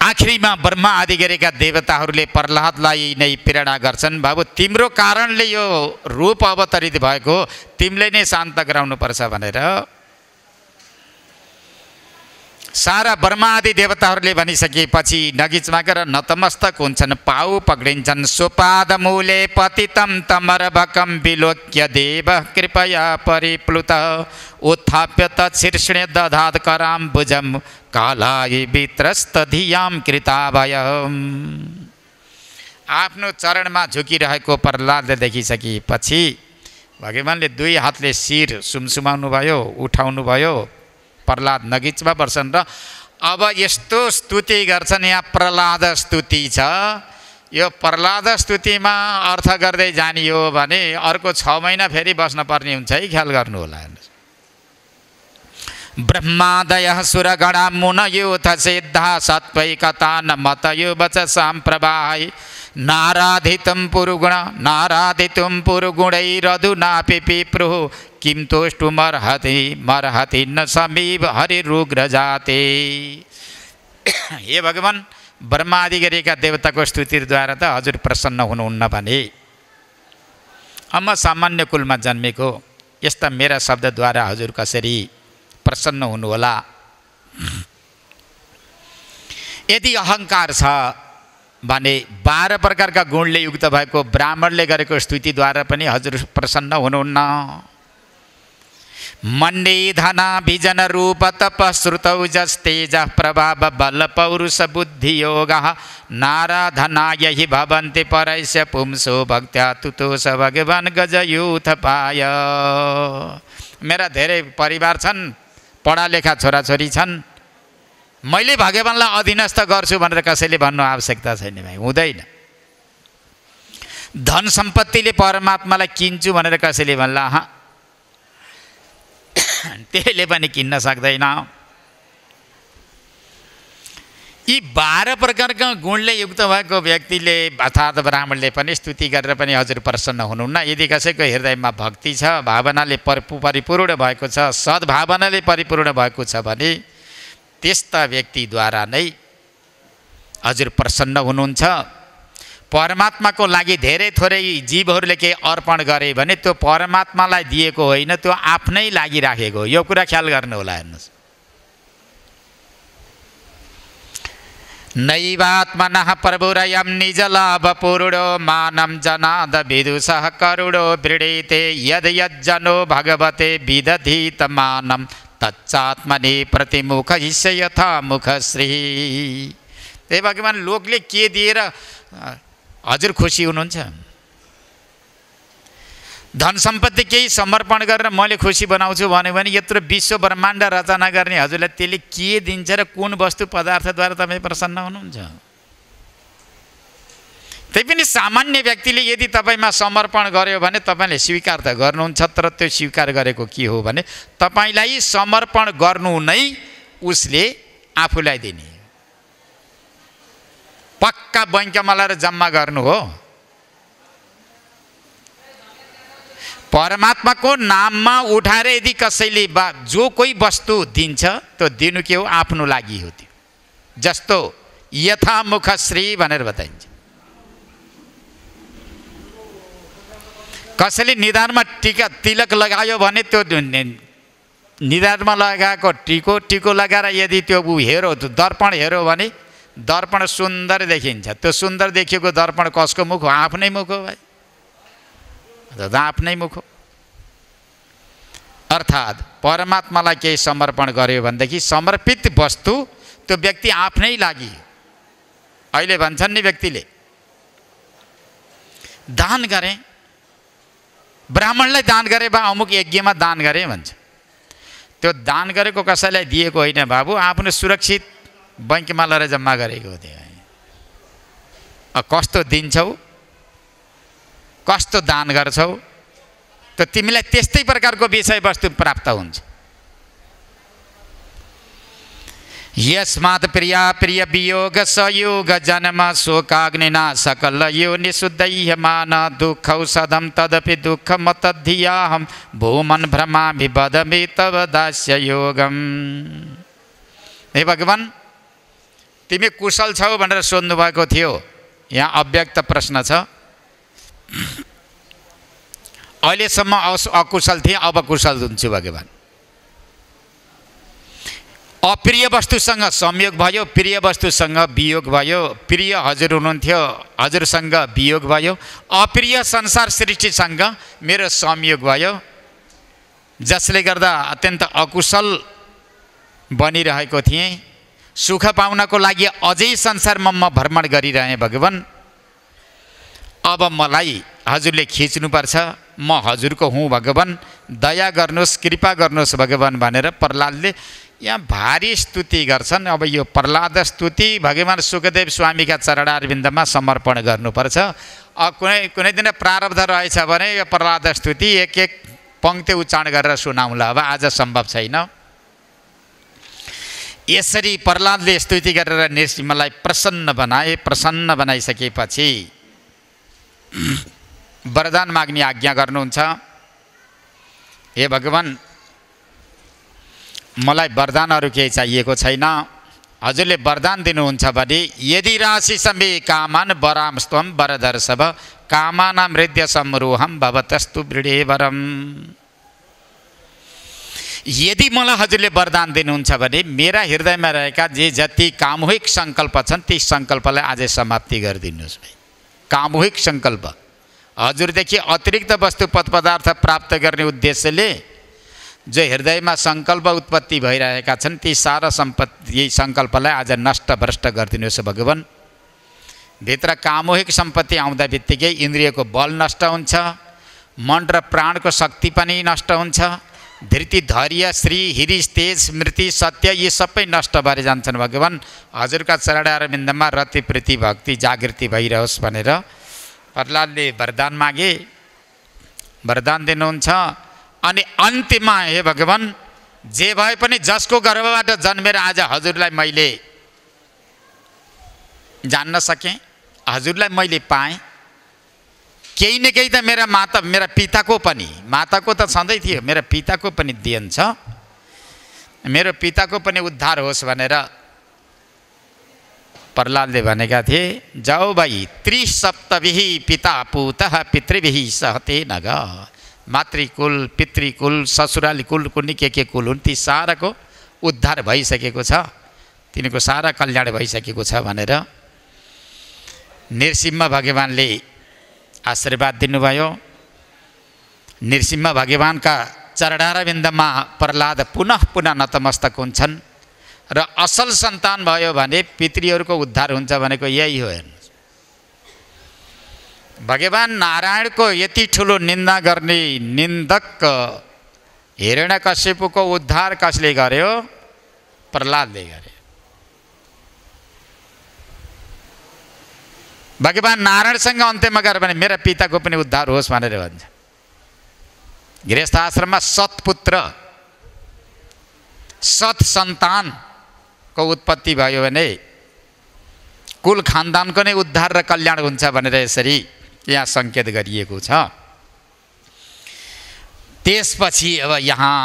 आखिरीमा ब्रह्मा आदि गरेका देवताहरूले प्रह्लादलाई नै प्रेरणा गर्छन्। बाबु तिम्रो कारणले यो रूप अवतरित भएको तिमीले नै शान्त गराउनुपर्छ भनेर। सारा ब्रह्मा आदि देवताहरूले भनिसकेपछि नगिचमा गएर नतमस्तक हुन्छन् पाउ पक्रिन्छन् सुपाद मूले पतितम तमरभकम विलोक्य देव कृपया परिप्लुत। उत्थाप्य तत्शीर्षणे दधात कराम भुजम कालाय वित्रस्त धियाम कृताभय। आफ्नो चरणमा झुकिरहेको प्रह्लादले देखिसकेपछि भगवान्ले दुई हातले शिर सुमसुमाउनु भयो उठाउनु भयो प्रह्लाद नगिचमा पर्छन् र अब यस्तो स्तुति गर्छन् यहाँ प्रह्लाद स्तुति छ। यो प्रह्लाद स्तुतिमा अर्थ गर्दै जानियो भने अर्को छ महिना फेरि बस्न पर्ने हुन्छ है ख्याल गर्नु होला ब्रह्मादय सुरगणा मुनयुथ सिद्धा सत्वैकता न मतयो वच साम्प्रवाहै नाराधितं पुरुगुण नाराधितुं पुरुगुणैरधुनापि पिप्रुः किं तोष्टुमर्हति मर्हति न समीप हरिरुग्र जाते हे भगवान् ब्रह्मादि गरेका देवताको स्तुतिद्वारा त हजुर प्रसन्न हुनुहुन्न भने म सामान्य कुलमा जन्मेको यस्ता मेरा शब्दद्वारा हजुर कसरी प्रसन्न हुनुहोला यदि अहङ्कार छ भने बाह्र प्रकारका गुणले युक्त भएको ब्राह्मणले गरेको स्तुतिद्वारा पनि हजुर प्रसन्न हुनुहुन्न। मण्डे धना भिजन रूप तप श्रुतौ जस्तेज प्रभाव बल पौरुष बुद्धि योग। नाराधना यही भवन्ति परैस्य पुंसो भक्त्या तुतोष भगवान् गजयुथ पाय। मेरा धेरै परिवार छन् पढालेखा छोराछोरी छन् मैले भगवान्लाई अधीनस्थ गर्छु भनेर कसैले भन्नु आवश्यकता छैन भाइ हुँदैन। धन सम्पत्तिले परमात्मालाई किन्छु भनेर कसैले भन्ला अह त्यसले पनि किन्न सक्दैन। यी बाह्र प्रकारका गुणले युक्त भएको व्यक्तिले अर्थात् ब्राह्मणले पनि स्तुति गरेर पनि हजुर प्रसन्न हुनुहुन्न। यदि कसैको हृदयमा भक्ति छ भावनाले परिपू परिपूर्ण भएको छ सद्भावनाले परिपूर्ण भएको छ भने त्यस्ता व्यक्तिद्वारा नै हजुर प्रसन्न हुनुहुन्छ। परमात्माको लागि धेरै थोरै जीवहरूले केही अर्पण गरे भने त्यो परमात्मालाई दिएको होइन त्यो आफ्नै लागि राखेको यो कुरा ख्याल गर्नु होला हेर्नुहोस्। नैवात्मनः प्रभुरयं निजलाभपूर्णो मानं जनाद विदुषः करुणो वृणीते यद् यज्जनो भगवते विदधीतमानं तच्चात्मनि प्रतिमुख हिस्य यथा मुखश्री त्यही भगवान् लोकले के दिएर हजुर खुसी हुनुहुन्छ धन सम्पत्ति केही समर्पण गरेर मैले खुसी बनाउँछु भन्यो भने यत्रो विश्व ब्रह्माण्ड रचना गर्ने हजुरलाई त्यसले के दिन्छ र कुन वस्तु पदार्थद्वारा तपाईँ प्रसन्न हुनुहुन्छ त्यही पनि सामान्य व्यक्तिले यदि तपाईँमा समर्पण गर्यो भने तपाईँले स्वीकार त गर्नुहुन्छ तर त्यो स्वीकार गरेको के हो भने तपाईँलाई समर्पण गर्नु नै उसले आफूलाई दिने। पक्का बैङ्कमा लगाएर जम्मा गर्नु हो। परमात्माको नाममा उठाएर यदि कसैले बा जो कोही वस्तु दिन्छ त्यो दिनु के हो? आफ्नो लागि हो त्यो। जस्तो यथामुखश्री भनेर बताइन्छ। कसैले निधारमा टिका तिलक लगायो भने त्यो निधारमा लगाएको टिको टिको लगाएर यदि त्यो ऊ हेरो दर्पण हेऱ्यो भने दर्पण सुन्दर देखिन्छ। त्यो सुन्दर देखिएको दर्पण कसको मुख हो? आफ्नै मुख हो भाइ। आफ्नै मुख हो। अर्थात् परमात्मालाई केही समर्पण गर्यो भनेदेखि समर्पित वस्तु त्यो व्यक्ति आफ्नै लागि। अहिले भन्छन् नि व्यक्तिले दान गरेँ ब्राह्मणलाई दान गरे बा अमुक यज्ञमा दान गरेँ भन्छ। त्यो दान गरेको कसैलाई दिएको होइन बाबु आफ्नो सुरक्षित बैङ्कमा लगेर जम्मा गरेको त्यो कस्तो दिन्छौ कस्तो दान गर्छौ? त तिमीलाई त्यस्तै प्रकारको विषयवस्तु प्राप्त हुन्छ। यस्मात् प्रिया प्रिय वियोग सयोग जन्म शोकाग्निना सकल यो निशुद्ध मान दुःखौ सदम तदपि दुःखम तद्धियाहम भूमन भ्रमा विबदमि तव दास्य योगम हे भगवान् तिमी कुशल छौ भनेर सोध्नुभएको थियो। यहाँ अव्यक्त प्रश्न छ। अहिलेसम्म अकुशल थिएँ अब कुशल हुन्छु भगवान्। अप्रिय वस्तुसँग संयोग भयो प्रिय वस्तुसँग वियोग भयो प्रिय हजुर हुनुहुन्थ्यो हजुरसँग वियोग भयो अप्रिय संसार सृष्टिसँग मेरो संयोग भयो। जसले गर्दा अत्यन्त अकुशल बनिरहेको थिएँ। सुख पाउनको लागि अझै संसारमा म भ्रमण गरिरहेँ भगवान्। अब मलाई हजुरले खिच्नुपर्छ। म हजुरको हुँ भगवान्। दया गर्नुहोस् कृपा गर्नुहोस् भगवान् भनेर प्रहलादले यहाँ भारी स्तुति गर्छन्। अब यो प्रहलाद स्तुति भगवान् सुखदेव स्वामीका चरणारविन्दमा समर्पण गर्नुपर्छ। कुनै कुनै दिन प्रारब्ध रहेछ भने यो प्रहलाद स्तुति एक एक पङ्क्ति उच्चारण गरेर सुनाउँला। अब आज सम्भव छैन। यसरी प्रहलादले स्तुति गरेर नृसिंहलाई प्रसन्न बनाए प्रसन्न बनाइसकेपछि वरदान माग्ने आज्ञा गर्नुहुन्छ। हे भगवान् मलाई वरदानहरू केही चाहिएको छैन। हजुरले वरदान दिनुहुन्छ भने यदि राशि समे कामान वरामस्त्वम वरदर्शभ कामानाम हृदय समरोहम भवतस्तु वरम यदि मलाई हजुरले वरदान दिनुहुन्छ भने मेरा हृदयमा रहेका जे जति कामुहिक सङ्कल्प छन् ती सङ्कल्पलाई अझै समाप्ति गरिदिनुहोस् भाइ। कामुहिक सङ्कल्प हजुरदेखि अतिरिक्त वस्तु पदार्थ प्राप्त गर्ने उद्देश्यले जो हृदयमा सङ्कल्प उत्पत्ति भइरहेका छन् ती सारा सम्पत्ति सङ्कल्पलाई आज नष्ट भ्रष्ट गरिदिनुहोस् भगवान्। भित्र कामुहिक सम्पत्ति आउँदा बित्तिकै इन्द्रियको बल नष्ट हुन्छ मन र प्राणको शक्ति पनि नष्ट हुन्छ धृति धैर्य श्री हिरिस तेज स्मृति सत्य यी सबै नष्ट भएर जान्छन् भगवान्। हजुरका चरणार बिन्दमा रति प्रीति भक्ति जागृति भइरहोस् भनेर प्रहलादले वरदान मागे। वरदान दिनुहुन्छ। अनि अन्त्यमा हे भगवान् जे भए पनि जसको गर्भबाट जन्मेर आज हजुरलाई मैले जान्न सकेँ हजुरलाई मैले पाएँ। केही न केही त मेरा माता मेरा पिताको पनि माताको त छँदै थियो मेरो पिताको पनि देन छ। मेरो पिताको पनि उद्धार होस् भनेर प्रहलादले भनेका थिए जाऊ भाइ त्रिसप्तविही पिता पुत पितृविही सहते नग। मातृकुल पितृकुल ससुराली कुल कुन्नी के के कुल हुन् ती साराको उद्धार भइसकेको छ। तिनीको सारा कल्याण भइसकेको छ भनेर नृसिंह भगवान्ले आशीर्वाद दिनुभयो। नृसिंह भगवान्का चरणारविन्दमा प्रहलाद पुनः पुनः नतमस्तक हुन्छन् र असल सन्तान भयो भने पितृहरूको उद्धार हुन्छ भनेको यही हो। भगवान् नारायणको यति ठुलो निन्दा गर्ने निन्दक हिरण्यकश्यपको उद्धार कसले गर्यो प्रहलादले गर्यो भगवान् नारायणसँग अन्त्यमा गएर भने मेरा पिताको पनि उद्धार होस् भनेर भन्छ गृहस्थ आश्रममा सत्पुत्र सत् सन्तानको उत्पत्ति भयो भने कुल खानदानको नै उद्धार र कल्याण हुन्छ भनेर यसरी यहाँ सङ्केत गरिएको छ। त्यसपछि अब यहाँ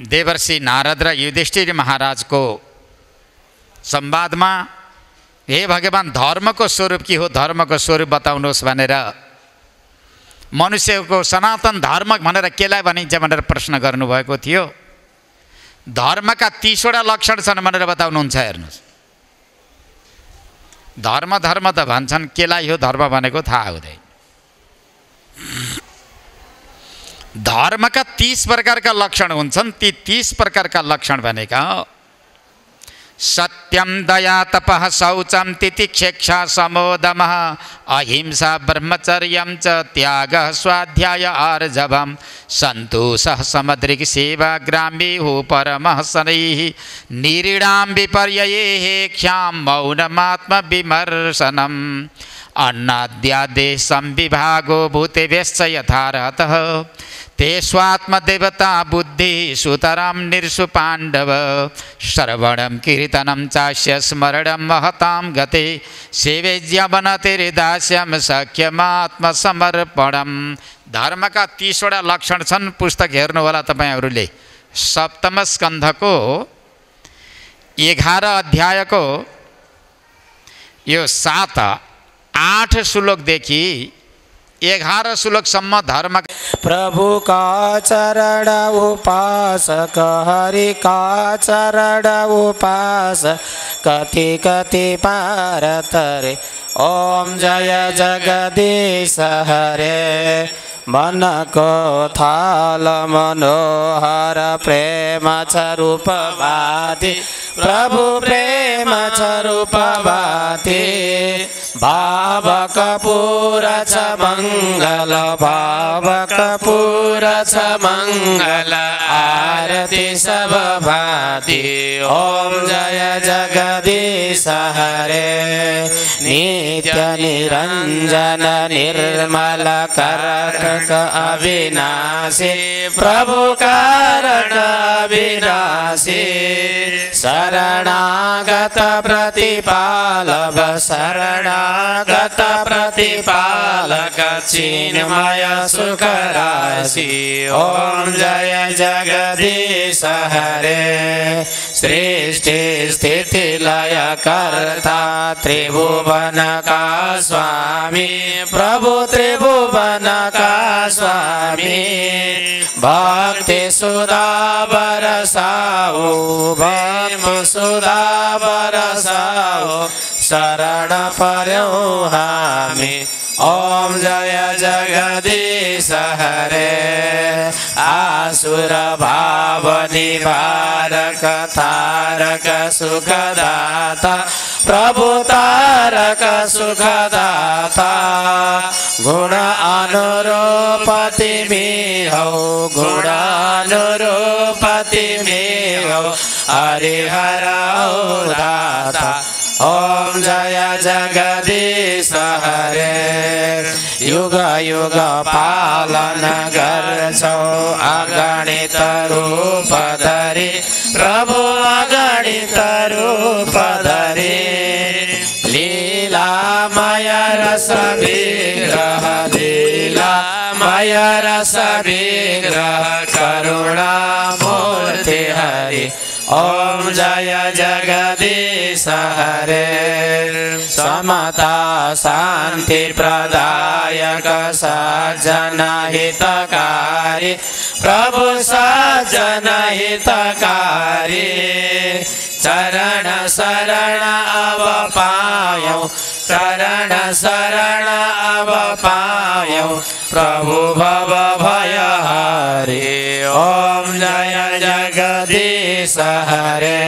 देवर्षि नारद र युधिष्ठिर महाराजको संवादमा हे भगवान् धर्मको स्वरूप के हो? धर्मको स्वरूप बताउनुहोस् भनेर मनुष्यको सनातन धर्म भनेर केलाई भनिन्छ भनेर प्रश्न गर्नुभएको थियो। धर्मका तिसवटा लक्षण छन् भनेर बताउनुहुन्छ हेर्नुहोस्। धर्म धर्म त भन्छन् केलाई हो धर्म भनेको थाहा हुँदैन। धर्मका तिस प्रकारका लक्षण हुन्छन्। ती तिस प्रकारका लक्षण भनेका सत्यम दया तपः शौचं तितिक्षेक्षा समोदम, अहिंसा ब्रह्मचर्य च त्याग स्वाध्याय आर्जवम। सन्तोषः समदृक् सेवा ग्राम्यो परमः शनैः निरीणां विपर्ययेः ख्यां मौनमात्मविमर्शनम्। अन्नाद्यादेः संविभागो भूतेभ्यश्च यथार्हतः। ते स्वात्मदेवता बुद्धि सुतरां निर्षु पाण्डव श्रवणं कीर्तनं चास्य स्मरणं महतां गते। सेवेज्यवनतिर्दास्यं सख्यमात्मसमर्पणम्। धर्मका तिसवटा लक्षण छन् पुस्तक हेर्नु होला तपाईँहरूले सप्तम स्कन्धको एघार अध्यायको यो सात आठ श्लोकदेखि एघार श्लोकसम्म धर्म प्रभु का चरण उपासक हरि का चरण उपास कति कति पार तरे ओम जय जगदीश हरे मनको थाल मनोहर प्रेम छ प्रभु प्रेम छ रूपवादी भाव कपूर छ मङ्गल भाव कपूर छ मङ्गल आरती सब भाति ओम जय जगदीश हरे। नित्य निरञ्जन निर्मल करक अविनाशी। प्रभु कारण अविनाशी। शरणागत प्रतिपालक शरणागत प्रतिपालक। चिन्मय सुखराशि। ॐ जय जगदीश हरे लय कर्ता त्रिभुवन का स्वामी प्रभु त्रिभुवन का स्वामी भक्ति सुधा बरसाओ। भम सुधा बरसाओ। शरण पर्यौ हामी। ॐ जय जगदीश हरे। आसुर भाव निवारक तारक सुखदाता। प्रभु तारक सुखदाता। गुण अनुरूपति में हौ गुण अनुरूपति में हौ हरिहर दाता। ॐ जय जगदीश हरे युग युग पालन गर्छौ अगणित रूप धरि प्रभु अगणित रूप धरि लीलामय रस विग्रह लीलामय रस विग्रह करुणा मूर्ति हरि। ॐ जय जगदीश हरे। समता शान्ति प्रदायक सज्जन हितकारी। प्रभु सज्जन हितकारी। चरण शरण अब पायौ। शरण शरण अब पायौ। प्रभु भव भय हरे। ॐ जय जगदीश हरे।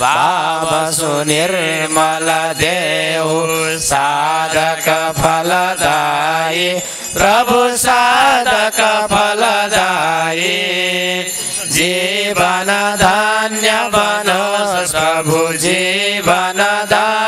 बाबा सुनिर्मल देव साधक फलदायी। प्रभु साधक फलदायी। जीवन धान्य बनोस् प्रभु जीवन धान्य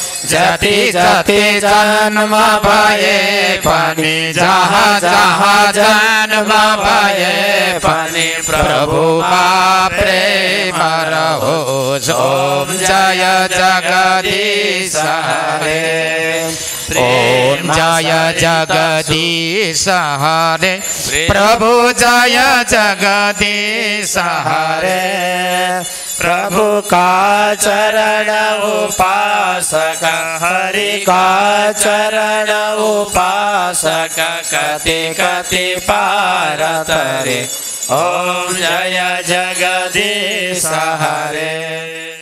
जति जति जन्म भए पनि जहाँ जहाँ जन्म भए पनि प्रभुमा प्रेम रहोस् ओम जय जगदीश हरे। ओम जय जगदीश हरे, प्रभु जय जगदीश हरे। प्रभु का चरण उपासक, हरि का चरण उपासक, कति कति पार तरे ओम जय जगदीश हरे।